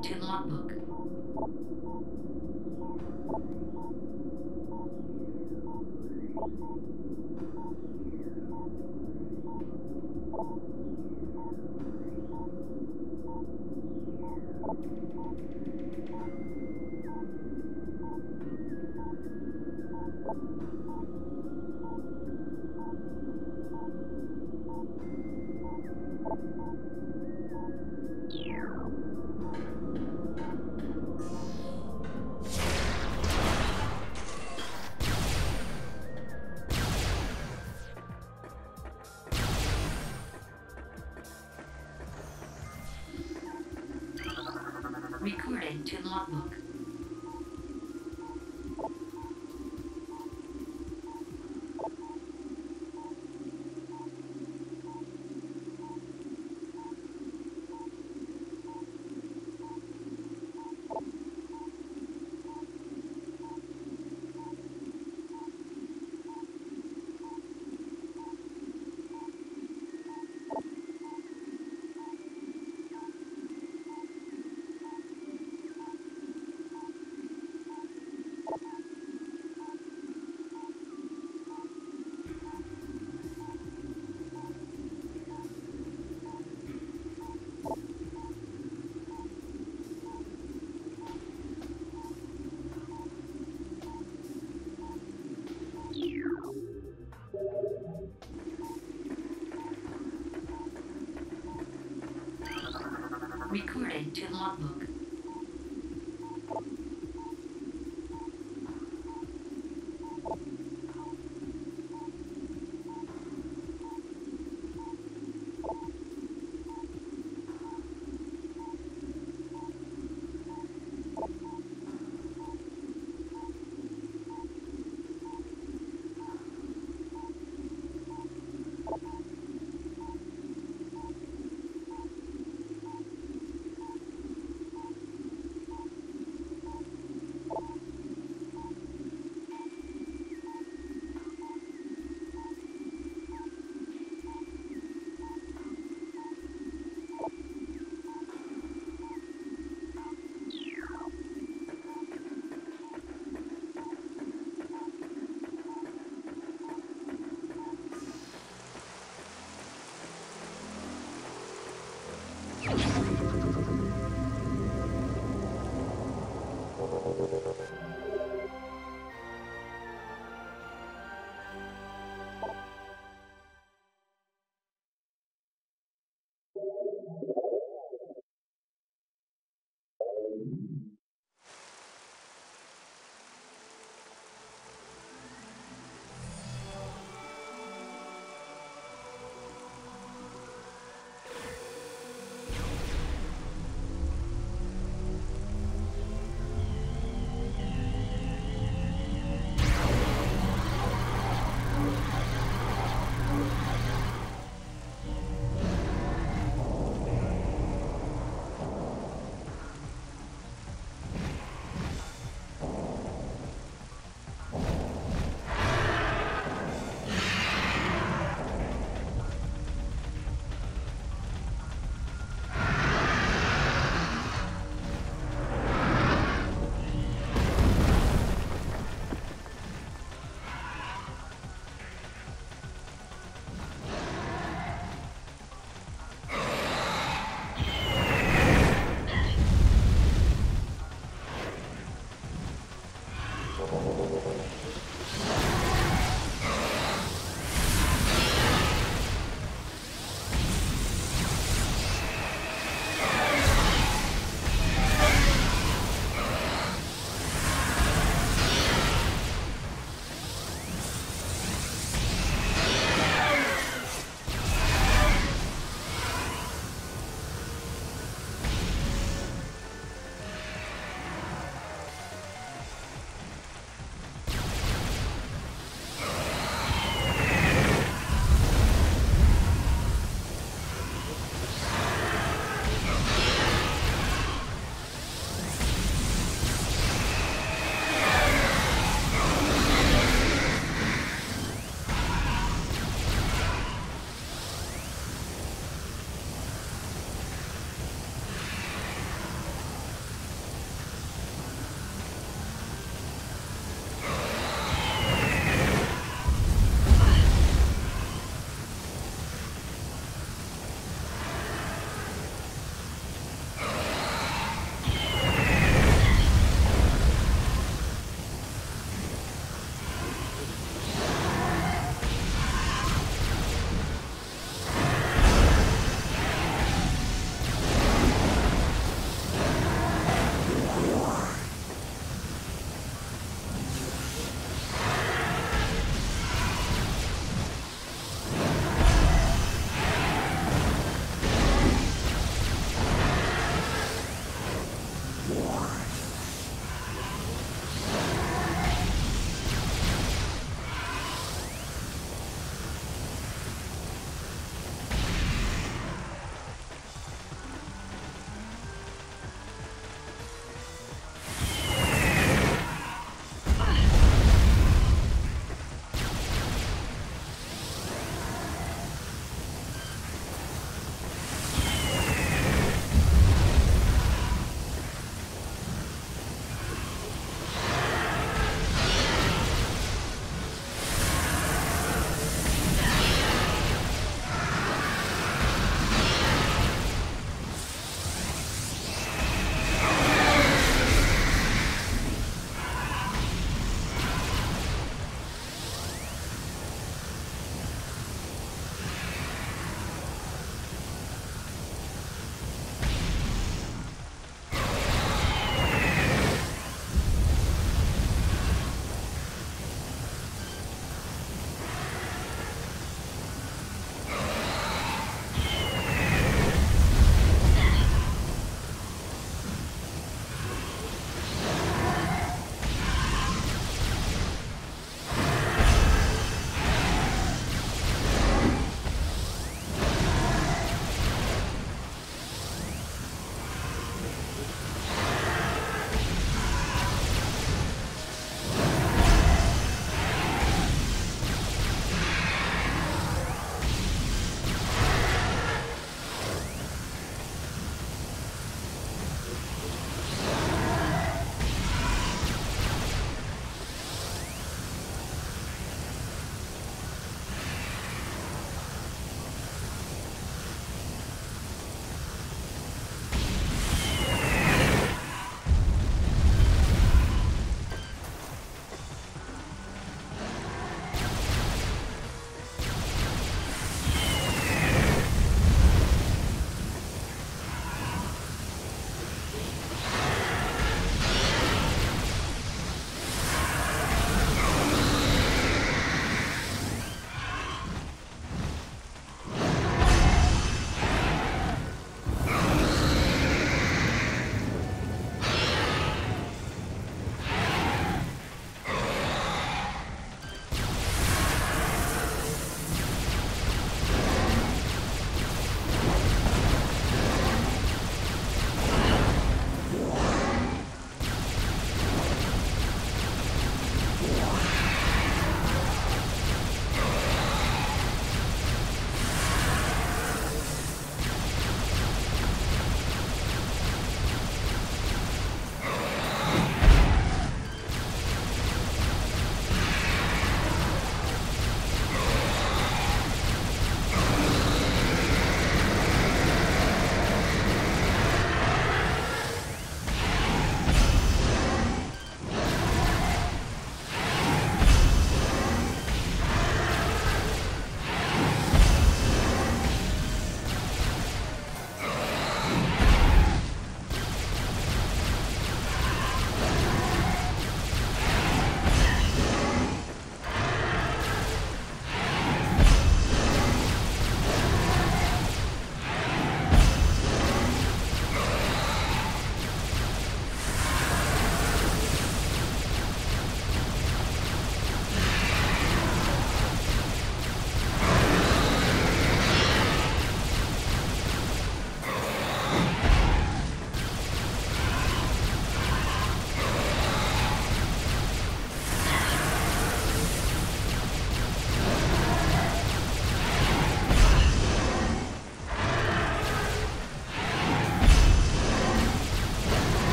Recording to logbook.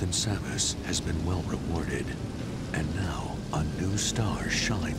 Faith Samus has been well rewarded, and now a new star shines